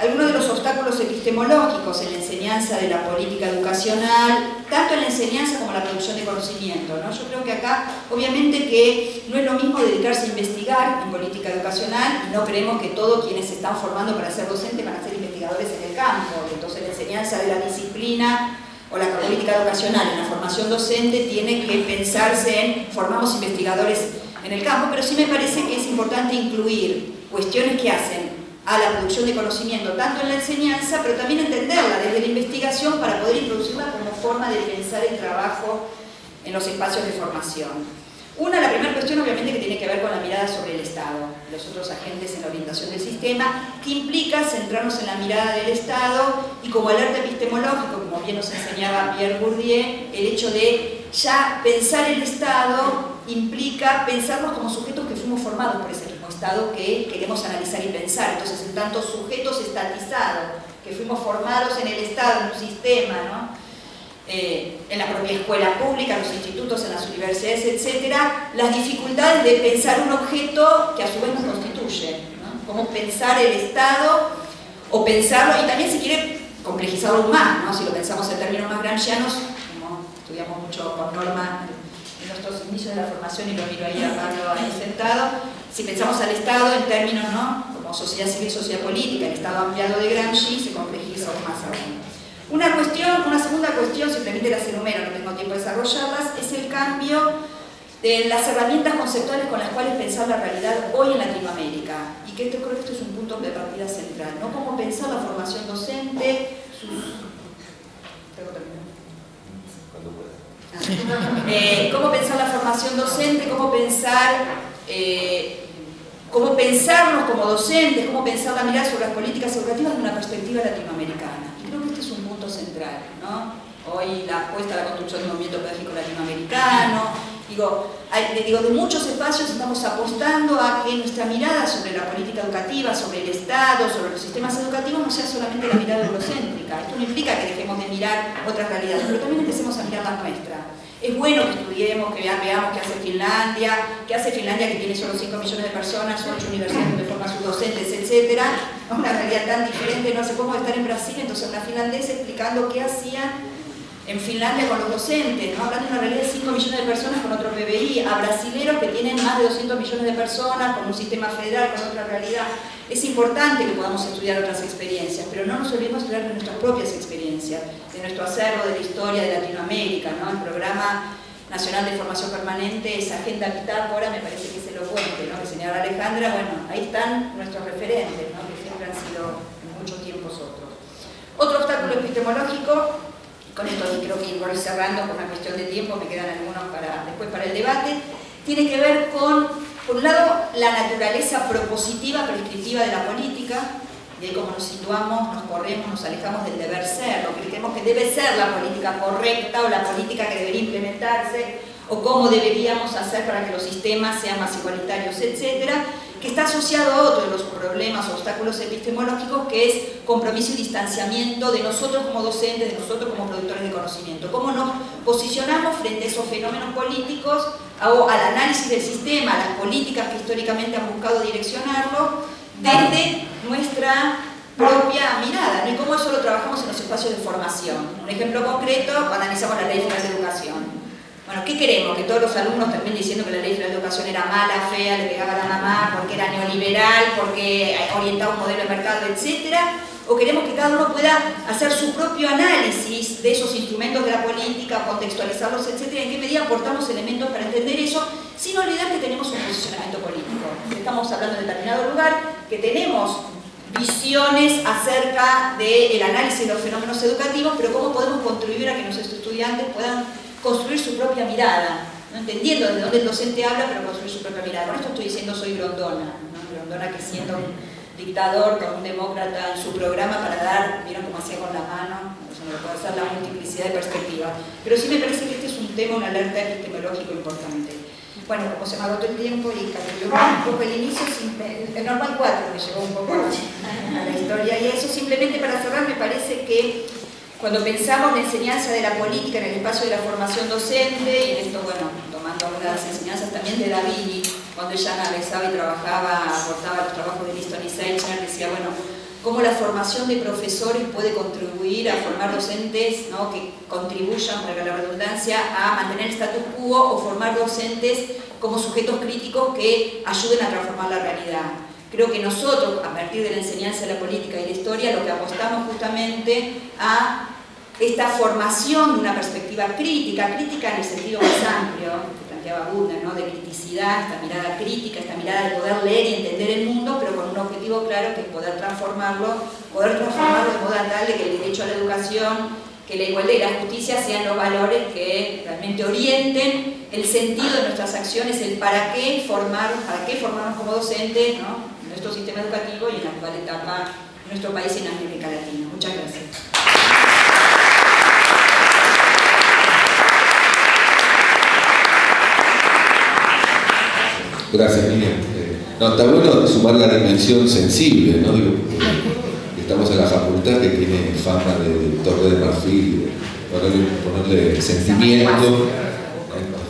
algunos de los obstáculos epistemológicos en la enseñanza de la política educacional, tanto en la enseñanza como en la producción de conocimiento. ¿no? Yo creo que acá, obviamente que no es lo mismo dedicarse a investigar en política educacional y no creemos que todos quienes se están formando para ser docentes van a ser investigadores en el campo. Entonces la enseñanza de la disciplina o la política educacional en la formación docente tiene que pensarse en formamos investigadores en el campo, pero sí me parece que es importante incluir cuestiones que hacen a la producción de conocimiento, tanto en la enseñanza, pero también entenderla desde la investigación para poder introducirla como forma de pensar el trabajo en los espacios de formación. Una, la primera cuestión obviamente que tiene que ver con la mirada sobre el Estado, los otros agentes en la orientación del sistema, que implica centrarnos en la mirada del Estado y como alerta epistemológico, como bien nos enseñaba Pierre Bourdieu, el hecho de ya pensar el Estado implica pensarnos como sujetos que fuimos formados por ese Estado que queremos analizar y pensar. Entonces, en tanto sujetos estatizados, que fuimos formados en el Estado, en un sistema, ¿no? Eh, en la propia escuela pública, en los institutos, en las universidades, etcétera, las dificultades de pensar un objeto que a su vez nos constituye. ¿no? Cómo pensar el Estado o pensarlo, y también si quiere complejizarlo más, ¿no? si lo pensamos en términos más gramscianos, como estudiamos mucho con Norma en nuestros inicios de la formación y lo miro ahí a Pablo ahí sentado, si pensamos al Estado en términos, ¿no? Como sociedad civil, sociedad política, el Estado ampliado de Gramsci se complejiza aún más aún. Una cuestión, una segunda cuestión, simplemente las enumero, no tengo tiempo de desarrollarlas, es el cambio de las herramientas conceptuales con las cuales pensar la realidad hoy en Latinoamérica. Y que creo que esto es un punto de partida central, ¿no? Cómo pensar la formación docente, sus... (laughs) Eh, cómo pensar la formación docente, cómo pensar eh, cómo pensarnos como docentes, cómo pensar la mirada sobre las políticas educativas desde una perspectiva latinoamericana. Y creo que este es un punto ¿no? Hoy la apuesta a la construcción de un movimiento pedagógico latinoamericano, digo, digo, de muchos espacios estamos apostando a que nuestra mirada sobre la política educativa, sobre el Estado, sobre los sistemas educativos no sea solamente la mirada eurocéntrica. Esto no implica que dejemos de mirar otras realidades, pero también empecemos a mirar las nuestras. Es bueno que estudiemos, que veamos qué hace Finlandia, qué hace Finlandia que tiene solo 5 millones de personas, 8 universidades donde forman sus docentes, Una realidad tan diferente, no sé cómo estar en Brasil, entonces una finlandesa explicando qué hacía en Finlandia con los docentes, ¿no? hablando de una realidad de 5 millones de personas con otro PBI, a brasileros que tienen más de 200 millones de personas, con un sistema federal, con otra realidad. Es importante que podamos estudiar otras experiencias, pero no nos olvidemos estudiar de nuestras propias experiencias, de nuestro acervo, de la historia de Latinoamérica, ¿no? El programa nacional de formación permanente, esa agenda bitácora, me parece que se lo cuente, ¿no? Que señala Alejandra, bueno, ahí están nuestros referentes, ¿no? En mucho tiempo otros. Otro obstáculo epistemológico, con esto creo que ir cerrando por una cuestión de tiempo, me quedan algunos para, después para el debate, tiene que ver con, por un lado, la naturaleza propositiva, prescriptiva de la política, de cómo nos situamos, nos corremos, nos alejamos del deber ser, lo que creemos que debe ser la política correcta o la política que debería implementarse, o cómo deberíamos hacer para que los sistemas sean más igualitarios, etcétera, que está asociado a otro de los problemas, obstáculos epistemológicos, que es compromiso y distanciamiento de nosotros como docentes, de nosotros como productores de conocimiento. Cómo nos posicionamos frente a esos fenómenos políticos, al análisis del sistema, a las políticas que históricamente han buscado direccionarlo, desde nuestra propia mirada, y cómo eso lo trabajamos en los espacios de formación. Un ejemplo concreto, analizamos la Ley de Educación. Bueno, ¿qué queremos? ¿Que todos los alumnos terminen diciendo que la Ley de Educación era mala, fea, le pegaba a la mamá, porque era neoliberal, porque orientaba un modelo de mercado, etcétera? ¿O queremos que cada uno pueda hacer su propio análisis de esos instrumentos de la política, contextualizarlos, etcétera? ¿En qué medida aportamos elementos para entender eso? Sin olvidar que tenemos un posicionamiento político. Estamos hablando de determinado lugar, que tenemos visiones acerca del análisis de los fenómenos educativos, pero cómo podemos contribuir a que nuestros estudiantes puedan construir su propia mirada, ¿no? entendiendo desde dónde el docente habla, pero construir su propia mirada. Con esto estoy diciendo soy Grondona, ¿no? Grondona que siendo un dictador con un demócrata en su programa para dar, vieron cómo hacía con la mano, eso no puede hacer la multiplicidad de perspectivas. Pero sí me parece que este es un tema, una alerta epistemológico importante. Bueno, como se me agotó el tiempo y cambió un poco el inicio, el normal 4 me llevó un poco a la historia y eso simplemente para cerrar me parece que cuando pensamos la enseñanza de la política en el espacio de la formación docente, y en esto, bueno, tomando algunas enseñanzas también de Davini, cuando ella analizaba y trabajaba, aportaba los trabajos de Liston y Seichner, decía, bueno, cómo la formación de profesores puede contribuir a formar docentes ¿no? que contribuyan, para la redundancia, a mantener el status quo o formar docentes como sujetos críticos que ayuden a transformar la realidad. Creo que nosotros, a partir de la enseñanza de la política y la historia, lo que apostamos justamente a esta formación de una perspectiva crítica, crítica en el sentido más amplio, que planteaba Buda, ¿no? de criticidad, esta mirada crítica, esta mirada de poder leer y entender el mundo, pero con un objetivo claro que es poder transformarlo, poder transformarlo de modo tal de que el derecho a la educación, que la igualdad y la justicia sean los valores que realmente orienten el sentido de nuestras acciones, el para qué formar, para qué formarnos como docentes, ¿no? Nuestro sistema educativo y en la actual etapa de nuestro país y en América Latina. Muchas gracias. Gracias, Miriam. No, está bueno sumar la dimensión sensible, ¿no? Digo, estamos en la facultad que tiene fama de torre de marfil, ponerle sentimiento,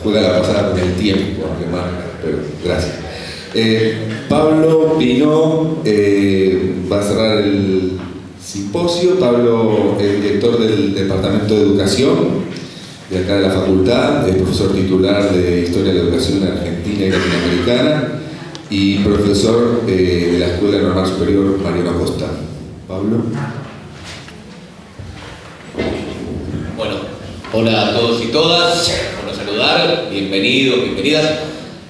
juega la pasada con el tiempo, aunque marca, pero gracias. Eh, Pablo Pino eh, va a cerrar el simposio. Pablo es director del Departamento de Educación de acá de la facultad, es profesor titular de Historia de la Educación Argentina y Latinoamericana y profesor eh, de la Escuela Normal Superior Mariano Costa. Pablo. Bueno, hola a todos y todas, bueno saludar, bienvenidos, bienvenidas.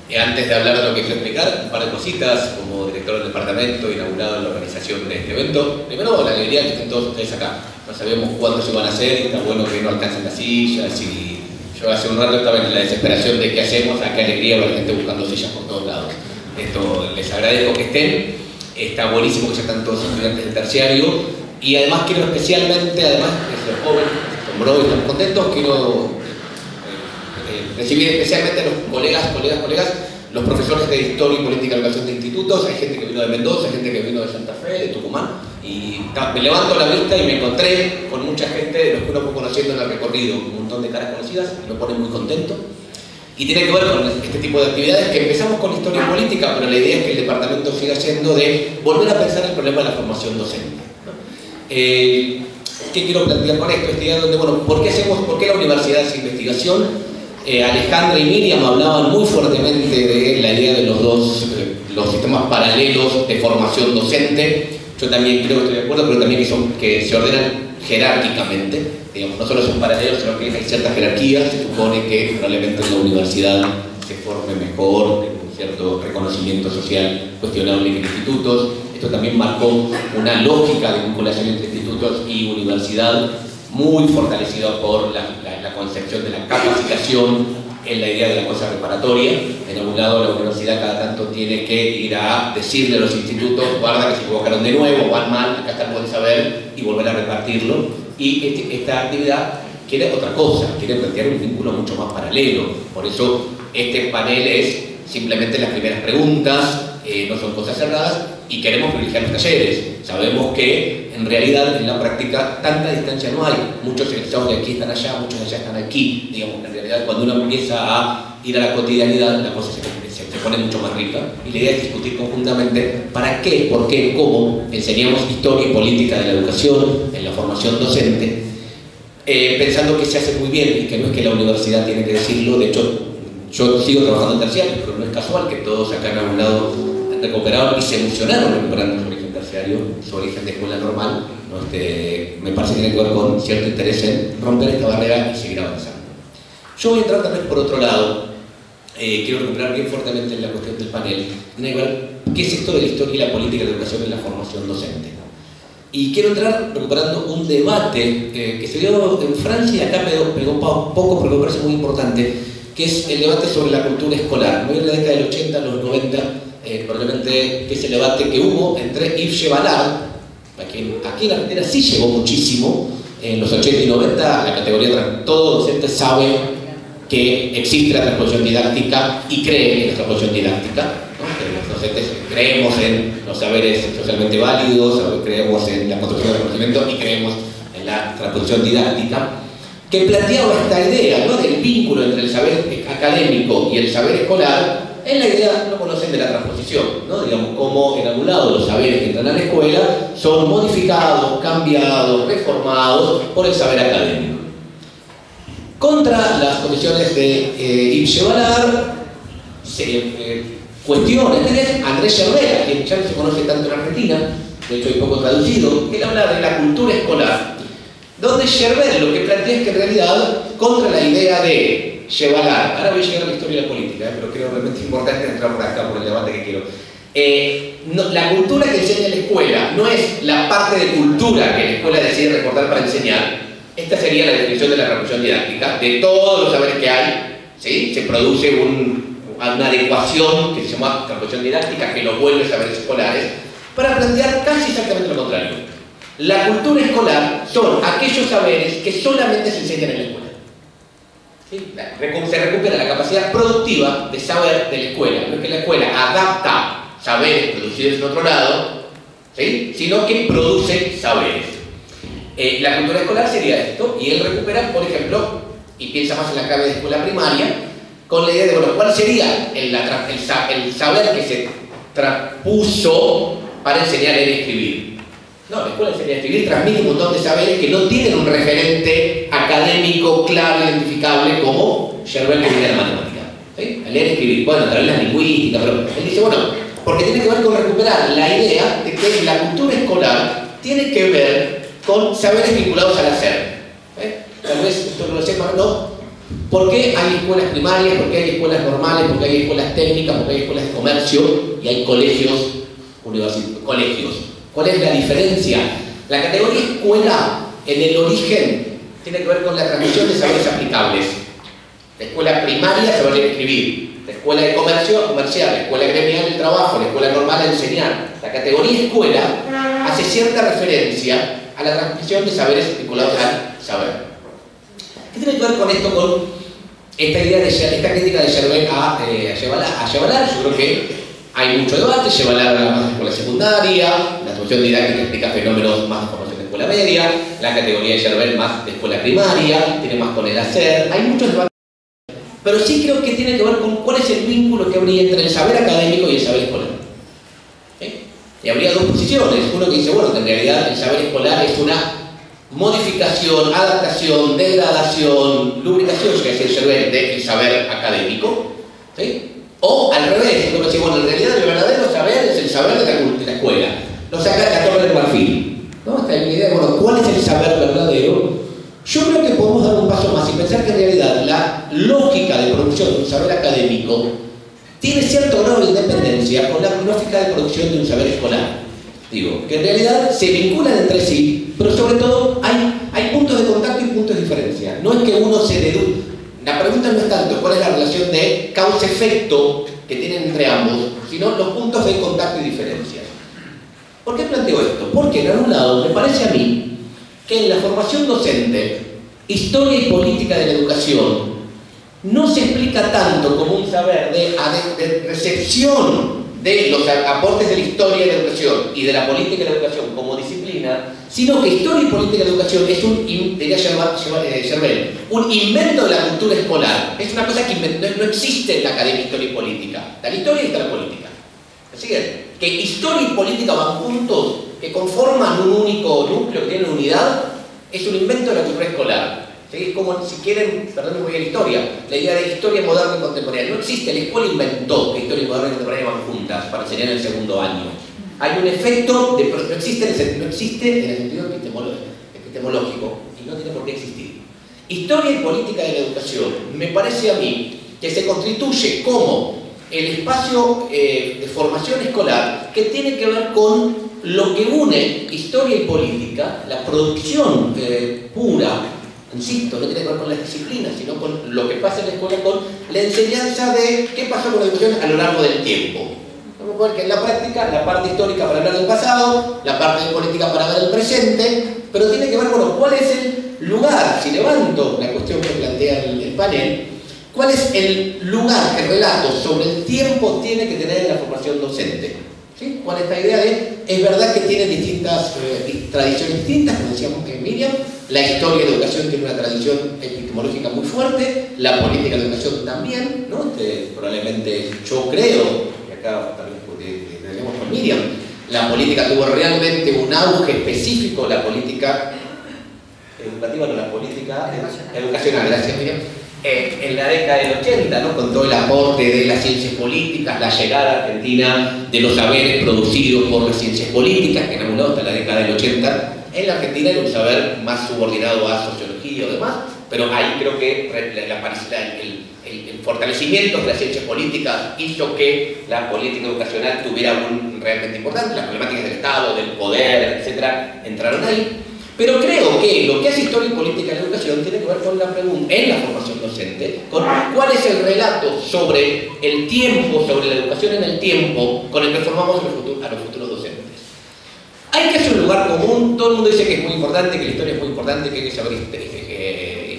Eh, antes de hablar de lo que quiero explicar, un par de cositas. Como director del departamento inaugurado en la organización de este evento. Primero, la alegría que estén todos ustedes acá. No sabíamos cuándo se van a hacer, está bueno que no alcancen las sillas y yo hace un rato estaba en la desesperación de qué hacemos, a qué alegría ver gente buscando sillas por todos lados. Esto les agradezco que estén, está buenísimo que ya están todos estudiantes de terciario. Y además quiero especialmente, además que los jóvenes, asombrados y estamos contentos, quiero recibir especialmente a los colegas, colegas, colegas, los profesores de Historia y Política de Educación de Institutos, hay gente que vino de Mendoza, hay gente que vino de Santa Fe, de Tucumán, y me levanto la vista y me encontré con mucha gente de los que uno fue conociendo en el recorrido, un montón de caras conocidas, y me pone muy contento. Y tiene que ver con este tipo de actividades que empezamos con historia política, pero la idea es que el departamento siga siendo de volver a pensar el problema de la formación docente. Eh, ¿Qué quiero plantear con esto? Esta idea donde, bueno, ¿por qué, hacemos, ¿por qué la universidad hace investigación? Eh, Alejandra y Miriam hablaban muy fuertemente de la idea de los dos, eh, los sistemas paralelos de formación docente. Yo también creo que estoy de acuerdo, pero también que, se ordenan jerárquicamente, digamos, no solo son paralelos, sino que hay ciertas jerarquías, se supone que probablemente en la universidad se forme mejor, un cierto reconocimiento social cuestionable en institutos, esto también marcó una lógica de vinculación entre institutos y universidad, muy fortalecido por la concepción de la capacitación en la idea de la cosa reparatoria. En algún lado la universidad cada tanto tiene que ir a decirle a los institutos, guarda que se equivocaron de nuevo, van mal, acá está el saber y volver a repartirlo. Y este, esta actividad quiere otra cosa, quiere plantear un vínculo mucho más paralelo. Por eso este panel es simplemente las primeras preguntas, eh, no son cosas cerradas y queremos privilegiar los talleres. Sabemos que en realidad en la práctica tanta distancia no hay. Muchos egresados de aquí están allá, muchos de allá están aquí. Digamos, en realidad cuando uno empieza a ir a la cotidianidad la cosa se, se, pone mucho más rica y la idea es discutir conjuntamente para qué, por qué, cómo enseñamos historia y política de la educación en la formación docente, eh, pensando que se hace muy bien y que no es que la universidad tiene que decirlo, de hecho yo sigo trabajando en terciario, pero no es casual que todos acá en algún lado recuperaron y se emocionaron recuperando su origen terciario, su origen de escuela normal. Este, me parece que tiene que ver con cierto interés en romper esta barrera y seguir avanzando. Yo voy a entrar también por otro lado, eh, quiero recuperar bien fuertemente la cuestión del panel, tiene que ver qué es esto de la historia y la política de educación en la formación docente. Y quiero entrar recuperando un debate eh, que se dio en Francia acá pegó, pegó poco, pero me parece muy importante, que es el debate sobre la cultura escolar. Muy en la década del 80, los 90, eh, probablemente que es el debate que hubo entre Yves Ballard, aquí, aquí en Argentina sí llegó muchísimo, en los 80 y 90 la categoría todo docente sabe que existe la transposición didáctica y cree en la transposición didáctica. Que los docentes creemos en los saberes socialmente válidos, creemos en la construcción del conocimiento y creemos en la transposición didáctica, que planteaba esta idea ¿no? del vínculo entre el saber académico y el saber escolar en la idea, no conocen de la transposición, digamos, cómo en algún lado los saberes que entran a la escuela son modificados, cambiados, reformados por el saber académico. Contra las comisiones de eh, Yves se eh, cuestiona Andrés Cervera, quien ya no se conoce tanto en Argentina, de hecho hay poco traducido, él habla de la cultura escolar, donde Cervera lo que plantea es que en realidad, contra la idea de Chevalar. Ahora voy a llegar a la historia de la política, ¿eh? pero creo realmente importante entrar por acá por el debate que quiero. Eh, la cultura que enseña la escuela no es la parte de cultura que la escuela decide recordar para enseñar. Esta sería la definición de la revolución didáctica. De todos los saberes que hay, ¿sí? se produce una adecuación que se llama revolución didáctica que los vuelve saberes escolares para plantear casi exactamente lo contrario. La cultura escolar son aquellos saberes que solamente se enseñan en la escuela. Se recupera la capacidad productiva de saber de la escuela. No es que la escuela adapta saberes producidos en otro lado, sino que produce saberes. Eh, la cultura escolar sería esto, y él recupera, por ejemplo, y piensa más en la clave de escuela primaria, con la idea de, bueno, ¿cuál sería el, el saber que se transpuso para enseñar a leer y escribir? No, la escuela de escribir transmite un montón de saberes que no tienen un referente académico claro, identificable, como Sherwell que viene la matemática. ¿sí? leer y escribir, bueno, también la lingüística, pero él dice, bueno, porque tiene que ver con recuperar la idea de que la cultura escolar tiene que ver con saberes vinculados al hacer. Tal vez esto lo sepan, ¿no? ¿Por qué hay escuelas primarias? ¿Por qué hay escuelas normales? ¿Por qué hay escuelas técnicas? ¿Por qué hay escuelas de comercio? Y hay colegios, universidades, colegios. ¿Cuál es la diferencia? La categoría escuela, en el origen, tiene que ver con la transmisión de saberes aplicables. La escuela primaria, saber escribir. La escuela de comercio, comercial. La escuela gremial, el trabajo. La escuela normal, enseñar. La categoría escuela hace cierta referencia a la transmisión de saberes vinculados al saber. ¿Qué tiene que ver con esto, con esta idea de esta crítica de Gervais a, eh, a, Yo creo que hay mucho debate, lleva la más de escuela secundaria, la instrucción didáctica explica fenómenos más de formación de escuela media, la categoría de Gerber más de escuela primaria, tiene más con el hacer, hay muchos debates. Pero sí creo que tiene que ver con cuál es el vínculo que habría entre el saber académico y el saber escolar. Y habría dos posiciones. Uno que dice, bueno, en realidad el saber escolar es una modificación, adaptación, degradación, lubricación, que es el del saber académico. O al revés, como decir, bueno, en realidad el verdadero saber es el saber de la, escuela. Lo saca la torre del marfil. ¿no? Esta es mi idea, bueno, ¿cuál es el saber verdadero? Yo creo que podemos dar un paso más y pensar que en realidad la lógica de producción de un saber académico tiene cierto grado de independencia con la lógica de producción de un saber escolar. Digo, que en realidad se vinculan entre sí pero sobre todo hay, hay puntos de contacto y puntos de diferencia. No es que uno se deduce. La pregunta no es tanto cuál es la relación de causa-efecto que tienen entre ambos, sino los puntos de contacto y diferencia. ¿Por qué planteo esto? Porque en algún lado me parece a mí que en la formación docente, historia y política de la educación, no se explica tanto como un saber de recepción de los aportes de la historia de la educación y de la política de la educación como disciplina, sino que historia y política de educación es un, diría eh, un invento de la cultura escolar. Es una cosa que no, existe en la academia historia y política. La historia y la política. Así es, que historia y política van juntos, que conforman un único núcleo, que tienen unidad, es un invento de la cultura escolar. Es como, si quieren, perdón, me voy a la historia, la idea de historia moderna y contemporánea. No existe, la escuela inventó que historia moderna y contemporánea van juntas para enseñar en el segundo año. Hay un efecto, de, no, existe en el, no existe en el sentido epistemológico y no tiene por qué existir. Historia y política de la educación, me parece a mí que se constituye como el espacio eh, de formación escolar que tiene que ver con lo que une historia y política, la producción eh, pura insisto, no tiene que ver con las disciplinas, sino con lo que pasa en la escuela, con la enseñanza de qué pasó con la educación a lo largo del tiempo. Vamos a ver que en la práctica, la parte histórica para hablar del pasado, la parte de política para ver el presente, pero tiene que ver, bueno, cuál es el lugar, si levanto la cuestión que plantea el, el panel, cuál es el lugar que el relato sobre el tiempo tiene que tener en la formación docente. ¿Sí? Con esta idea de, es verdad que tiene distintas eh, tradiciones distintas, como decíamos que Miriam, la historia de la educación tiene una tradición epistemológica muy fuerte, la política de educación también, ¿no? Este, probablemente yo creo, y acá también tenemos con Miriam, la política tuvo realmente un auge específico, la política educativa, no la política educacional, gracias Miriam, eh, en la década del 80, ¿no? con todo el aporte de las ciencias políticas, la llegada argentina de los saberes producidos por las ciencias políticas, que en algún lado hasta la década del 80, en la Argentina era un saber más subordinado a sociología o demás, pero ahí creo que el, fortalecimiento de las ciencias políticas hizo que la política educacional tuviera un realmente importante, las problemáticas del Estado, del poder, etcétera, entraron ahí. Pero creo que lo que hace historia y política en la educación tiene que ver con la pregunta, en la formación docente, con cuál es el relato sobre el tiempo, sobre la educación en el tiempo, con el que formamos a los futuros docentes. Hay que hacer un lugar común, todo el mundo dice que es muy importante, que la historia es muy importante, que hay que saber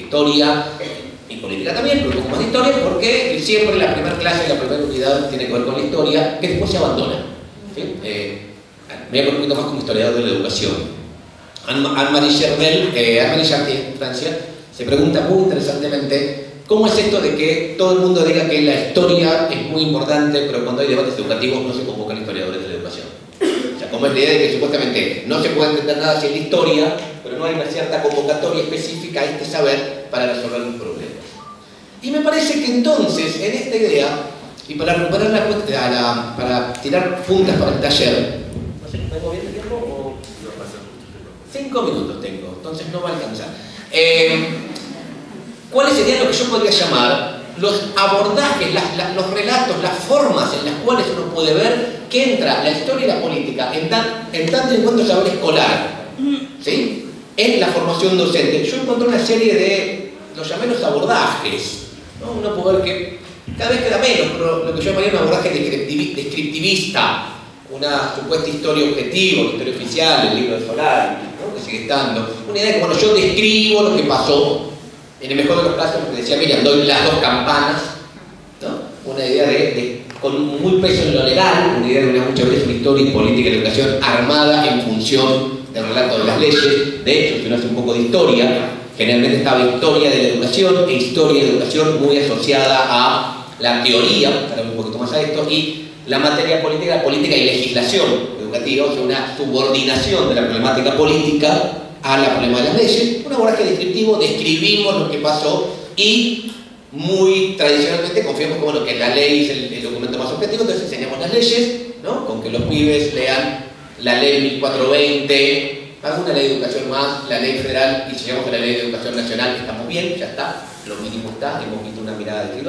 historia y política también, pero un poco más de historia, porque siempre la primera clase, la primera unidad tiene que ver con la historia, que después se abandona. Eh, me voy a poner un poquito más como historiador de la educación. Anne-Marie Chermel, eh, Anne-Marie Chartier, Francia, se pregunta muy interesantemente ¿Cómo es esto de que todo el mundo diga que la historia es muy importante, pero cuando hay debates educativos no se convocan historiadores de la educación? como es la idea de que supuestamente no se puede entender nada sin la historia, pero no hay una cierta convocatoria específica a este saber para resolver los problemas. Y me parece que entonces, en esta idea, y para recuperar la, para tirar puntas para el taller, no sé, ¿tengo bien el tiempo o...? Cinco minutos tengo, entonces no va a alcanzar. Eh, ¿Cuáles serían lo que yo podría llamar los abordajes, los relatos, las formas en las cuales uno puede ver que entra la historia y la política en, tanto en cuanto saber escolar, ¿sí? en la formación docente. Yo encontré una serie de, los llamé los abordajes, ¿no? uno puede ver que cada vez queda menos, pero lo que yo llamaría un abordaje descriptivista, una supuesta historia objetiva, una historia oficial, el libro de Solari, sigue estando, una idea de que bueno, yo describo lo que pasó en el mejor de los casos, que decía Miriam, doy las dos campanas, ¿no? una idea de, con muy peso en lo legal, una idea de una muchas veces una historia y política de educación armada en función del relato de las leyes. De hecho, si uno hace un poco de historia, generalmente estaba historia de la educación e historia de educación muy asociada a la teoría, para un poquito más a esto, y la materia política, política y legislación educativa, o sea, una subordinación de la problemática política a la problema de las leyes, un abordaje descriptivo, describimos lo que pasó y muy tradicionalmente confiamos que, bueno, que la ley es el, documento más objetivo, entonces enseñamos las leyes, ¿no? con que los pibes lean la ley 1420, alguna ley de educación más, la ley federal, y si llegamos la ley de educación nacional, estamos bien, ya está, lo mínimo está, hemos visto una mirada de.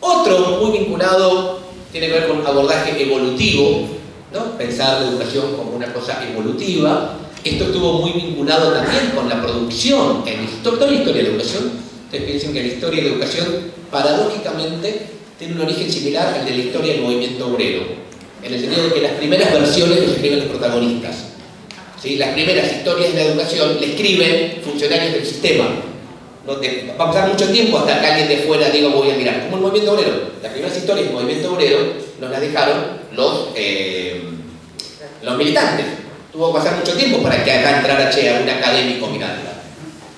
Otro muy vinculado tiene que ver con abordaje evolutivo, ¿no? pensar la educación como una cosa evolutiva, Esto estuvo muy vinculado también con la producción en toda la historia de la educación. Ustedes piensen que la historia de la educación, paradójicamente, tiene un origen similar al de la historia del movimiento obrero, en el sentido de que las primeras versiones las escriben los protagonistas. ¿Sí? Las primeras historias de la educación le escriben funcionarios del sistema. No va a pasar mucho tiempo hasta que alguien de fuera diga voy a mirar. Como el movimiento obrero. Las primeras historias del movimiento obrero nos las dejaron los, eh, los militantes. Tuvo que pasar mucho tiempo para que acá entrara che, un académico mirándola.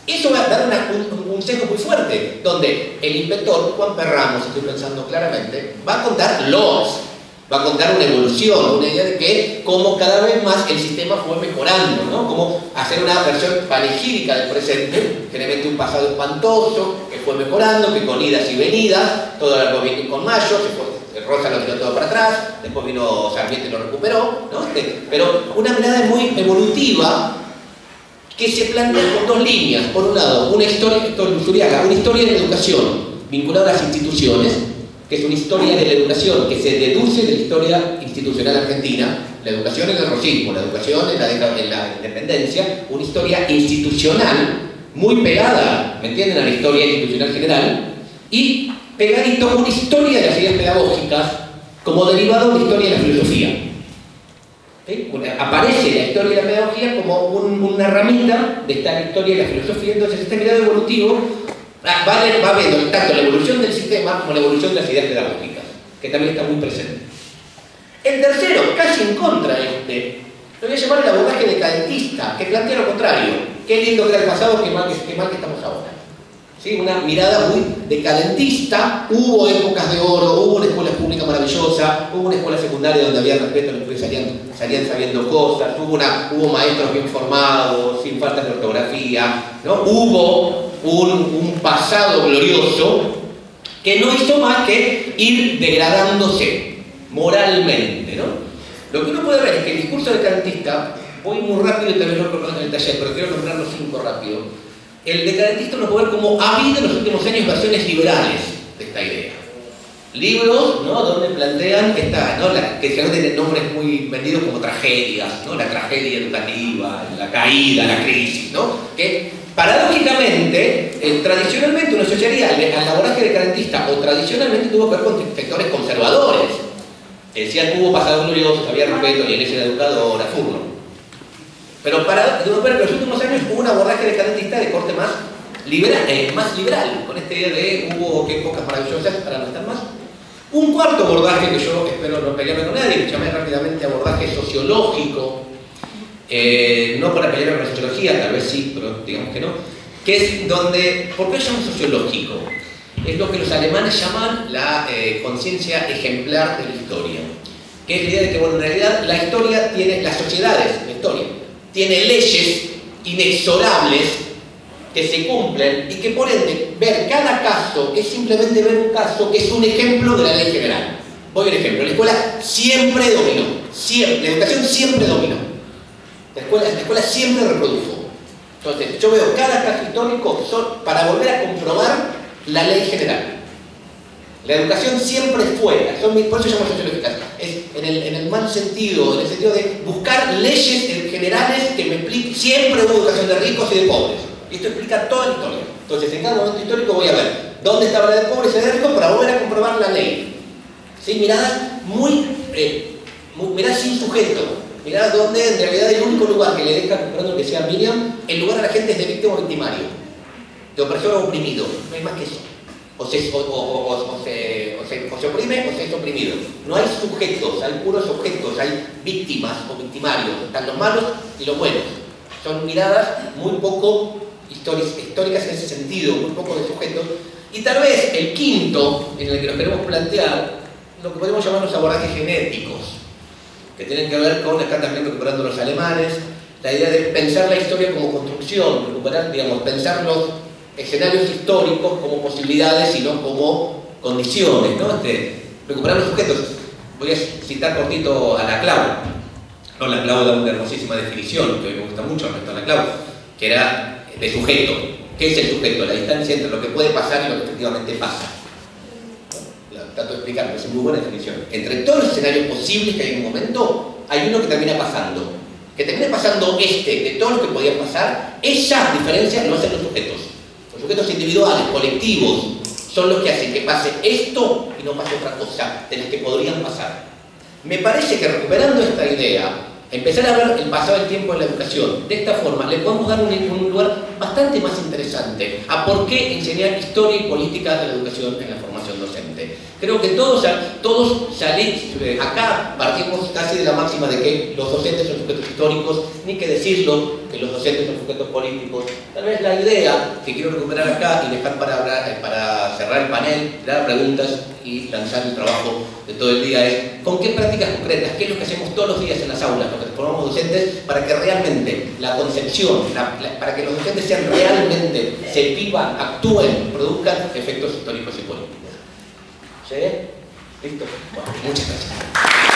Eso va a dar un, un consejo muy fuerte, donde el inspector Juan Perramos, estoy pensando claramente, va a contar los, va a contar una evolución, una idea de que cómo cada vez más el sistema fue mejorando, ¿no? Cómo hacer una versión panegírica del presente, generalmente un pasado espantoso, que fue mejorando, que con idas y venidas, todo el gobierno con Mayo, se Rosa lo tiró todo para atrás, después vino Sarmiento y lo recuperó, ¿no? Este, pero una mirada muy evolutiva que se plantea con dos líneas. Por un lado, una historia, una historia de la educación vinculada a las instituciones, que es una historia de la educación que se deduce de la historia institucional argentina, la educación en el rosismo, la educación en la, en la independencia, una historia institucional muy pegada, ¿me entienden?, a la historia institucional general, y pegadito una historia de las ideas pedagógicas como derivado de la historia de la filosofía. Aparece la historia de la pedagogía como una herramienta de esta historia de la filosofía, entonces este mirado evolutivo va, va viendo tanto la evolución del sistema como la evolución de las ideas pedagógicas, que también está muy presente. El tercero, casi en contra de este, lo voy a llamar el abordaje decadentista, que plantea lo contrario. Qué lindo que era el pasado, qué mal qué mal que estamos ahora una mirada muy decadentista. Hubo épocas de oro, hubo una escuela pública maravillosa, hubo una escuela secundaria donde había respeto, los salían, salían sabiendo cosas, hubo maestros bien formados, sin faltas de ortografía, ¿no? hubo un, pasado glorioso que no hizo más que ir degradándose moralmente. ¿no? Lo que uno puede ver es que el discurso decadentista, voy muy rápido y también lo en el taller, pero quiero nombrar los cinco rápido el decadentista nos puede ver cómo ha habido en los últimos años versiones liberales de esta idea. Libros ¿no? donde plantean esta, ¿no? la, que no tienen nombres muy vendidos como tragedias, ¿no? la tragedia educativa, la caída, la crisis, ¿no? que paradójicamente, eh, tradicionalmente uno asociaría al, abordaje decadentista o tradicionalmente tuvo que ver con sectores conservadores. Decían hubo pasado glorioso, había respeto, la iglesia educadora, fútbol. Pero para que en los últimos años hubo un abordaje decadentista de corte más liberal, eh, más liberal, con esta idea de hubo que épocas maravillosas para no estar más. Un cuarto abordaje que yo espero no pelearme con nadie, que llamé rápidamente abordaje sociológico, eh, no para pelearme con la sociología, tal vez sí, pero digamos que no, que es donde, ¿por qué llamo sociológico? Es lo que los alemanes llaman la eh, conciencia ejemplar de la historia, que es la idea de que, bueno, en realidad la historia tiene, las sociedades, la historia, tiene leyes inexorables que se cumplen y que por ende ver cada caso es simplemente ver un caso que es un ejemplo de la ley general. Voy a un ejemplo, la escuela siempre dominó, la educación siempre dominó, la escuela, la escuela siempre reprodujo. Entonces, yo veo cada caso histórico para volver a comprobar la ley general. La educación siempre fue, por eso llamo sociológica, es en el, en el, mal sentido, en el sentido de buscar leyes generales que me expliquen, siempre hubo educación de ricos y de pobres. Y esto explica toda la historia. Entonces, en cada momento histórico voy a ver dónde estaba la de pobres y de ricos para volver a comprobar la ley. ¿Sí? Miradas muy, eh, miradas sin sujeto, miradas donde en realidad el único lugar que le deja, comprando que sea Miriam, el lugar a la gente es de víctima o victimario, de opresor o oprimido, no hay más que eso o se, oprime o se es oprimido. No hay sujetos, hay puros objetos, hay víctimas o victimarios, están los malos y los buenos. Son miradas muy poco históricas en ese sentido, muy poco de sujetos. Y tal vez el quinto, en el que nos queremos plantear, lo que podemos llamar los abordajes genéticos, que tienen que ver con, están también recuperando los alemanes, la idea de pensar la historia como construcción, recuperar, digamos, pensar los escenarios históricos como posibilidades y no como condiciones, ¿no? Este, recuperar los sujetos. Voy a citar cortito a la Clau. No, la Clau da una hermosísima definición, que me gusta mucho respecto a la Clau, que era de sujeto. ¿Qué es el sujeto? La distancia entre lo que puede pasar y lo que efectivamente pasa. Trato de explicar, es muy buena definición. Entre todos los escenarios posibles que hay en un momento, hay uno que termina pasando. que termine pasando este de todo lo que podía pasar, esa diferencia no hacen los sujetos. Los sujetos individuales, colectivos, son los que hacen que pase esto y no pase otra cosa de las que podrían pasar. Me parece que recuperando esta idea, empezar a ver el pasado del tiempo en la educación, de esta forma le podemos dar un, un lugar bastante más interesante a por qué enseñar historia y política de la educación en la formación. Creo que todos, todos eh, acá partimos casi de la máxima de que los docentes son sujetos históricos, ni que decirlo, que los docentes son sujetos políticos. Tal vez la idea que quiero recuperar acá y dejar para, eh, para cerrar el panel, dar preguntas y lanzar el trabajo de todo el día es con qué prácticas concretas, qué es lo que hacemos todos los días en las aulas, lo que formamos docentes, para que realmente la concepción, para que los docentes sean realmente, se vivan, actúen, produzcan efectos históricos y políticos. Listo. Muchas gracias.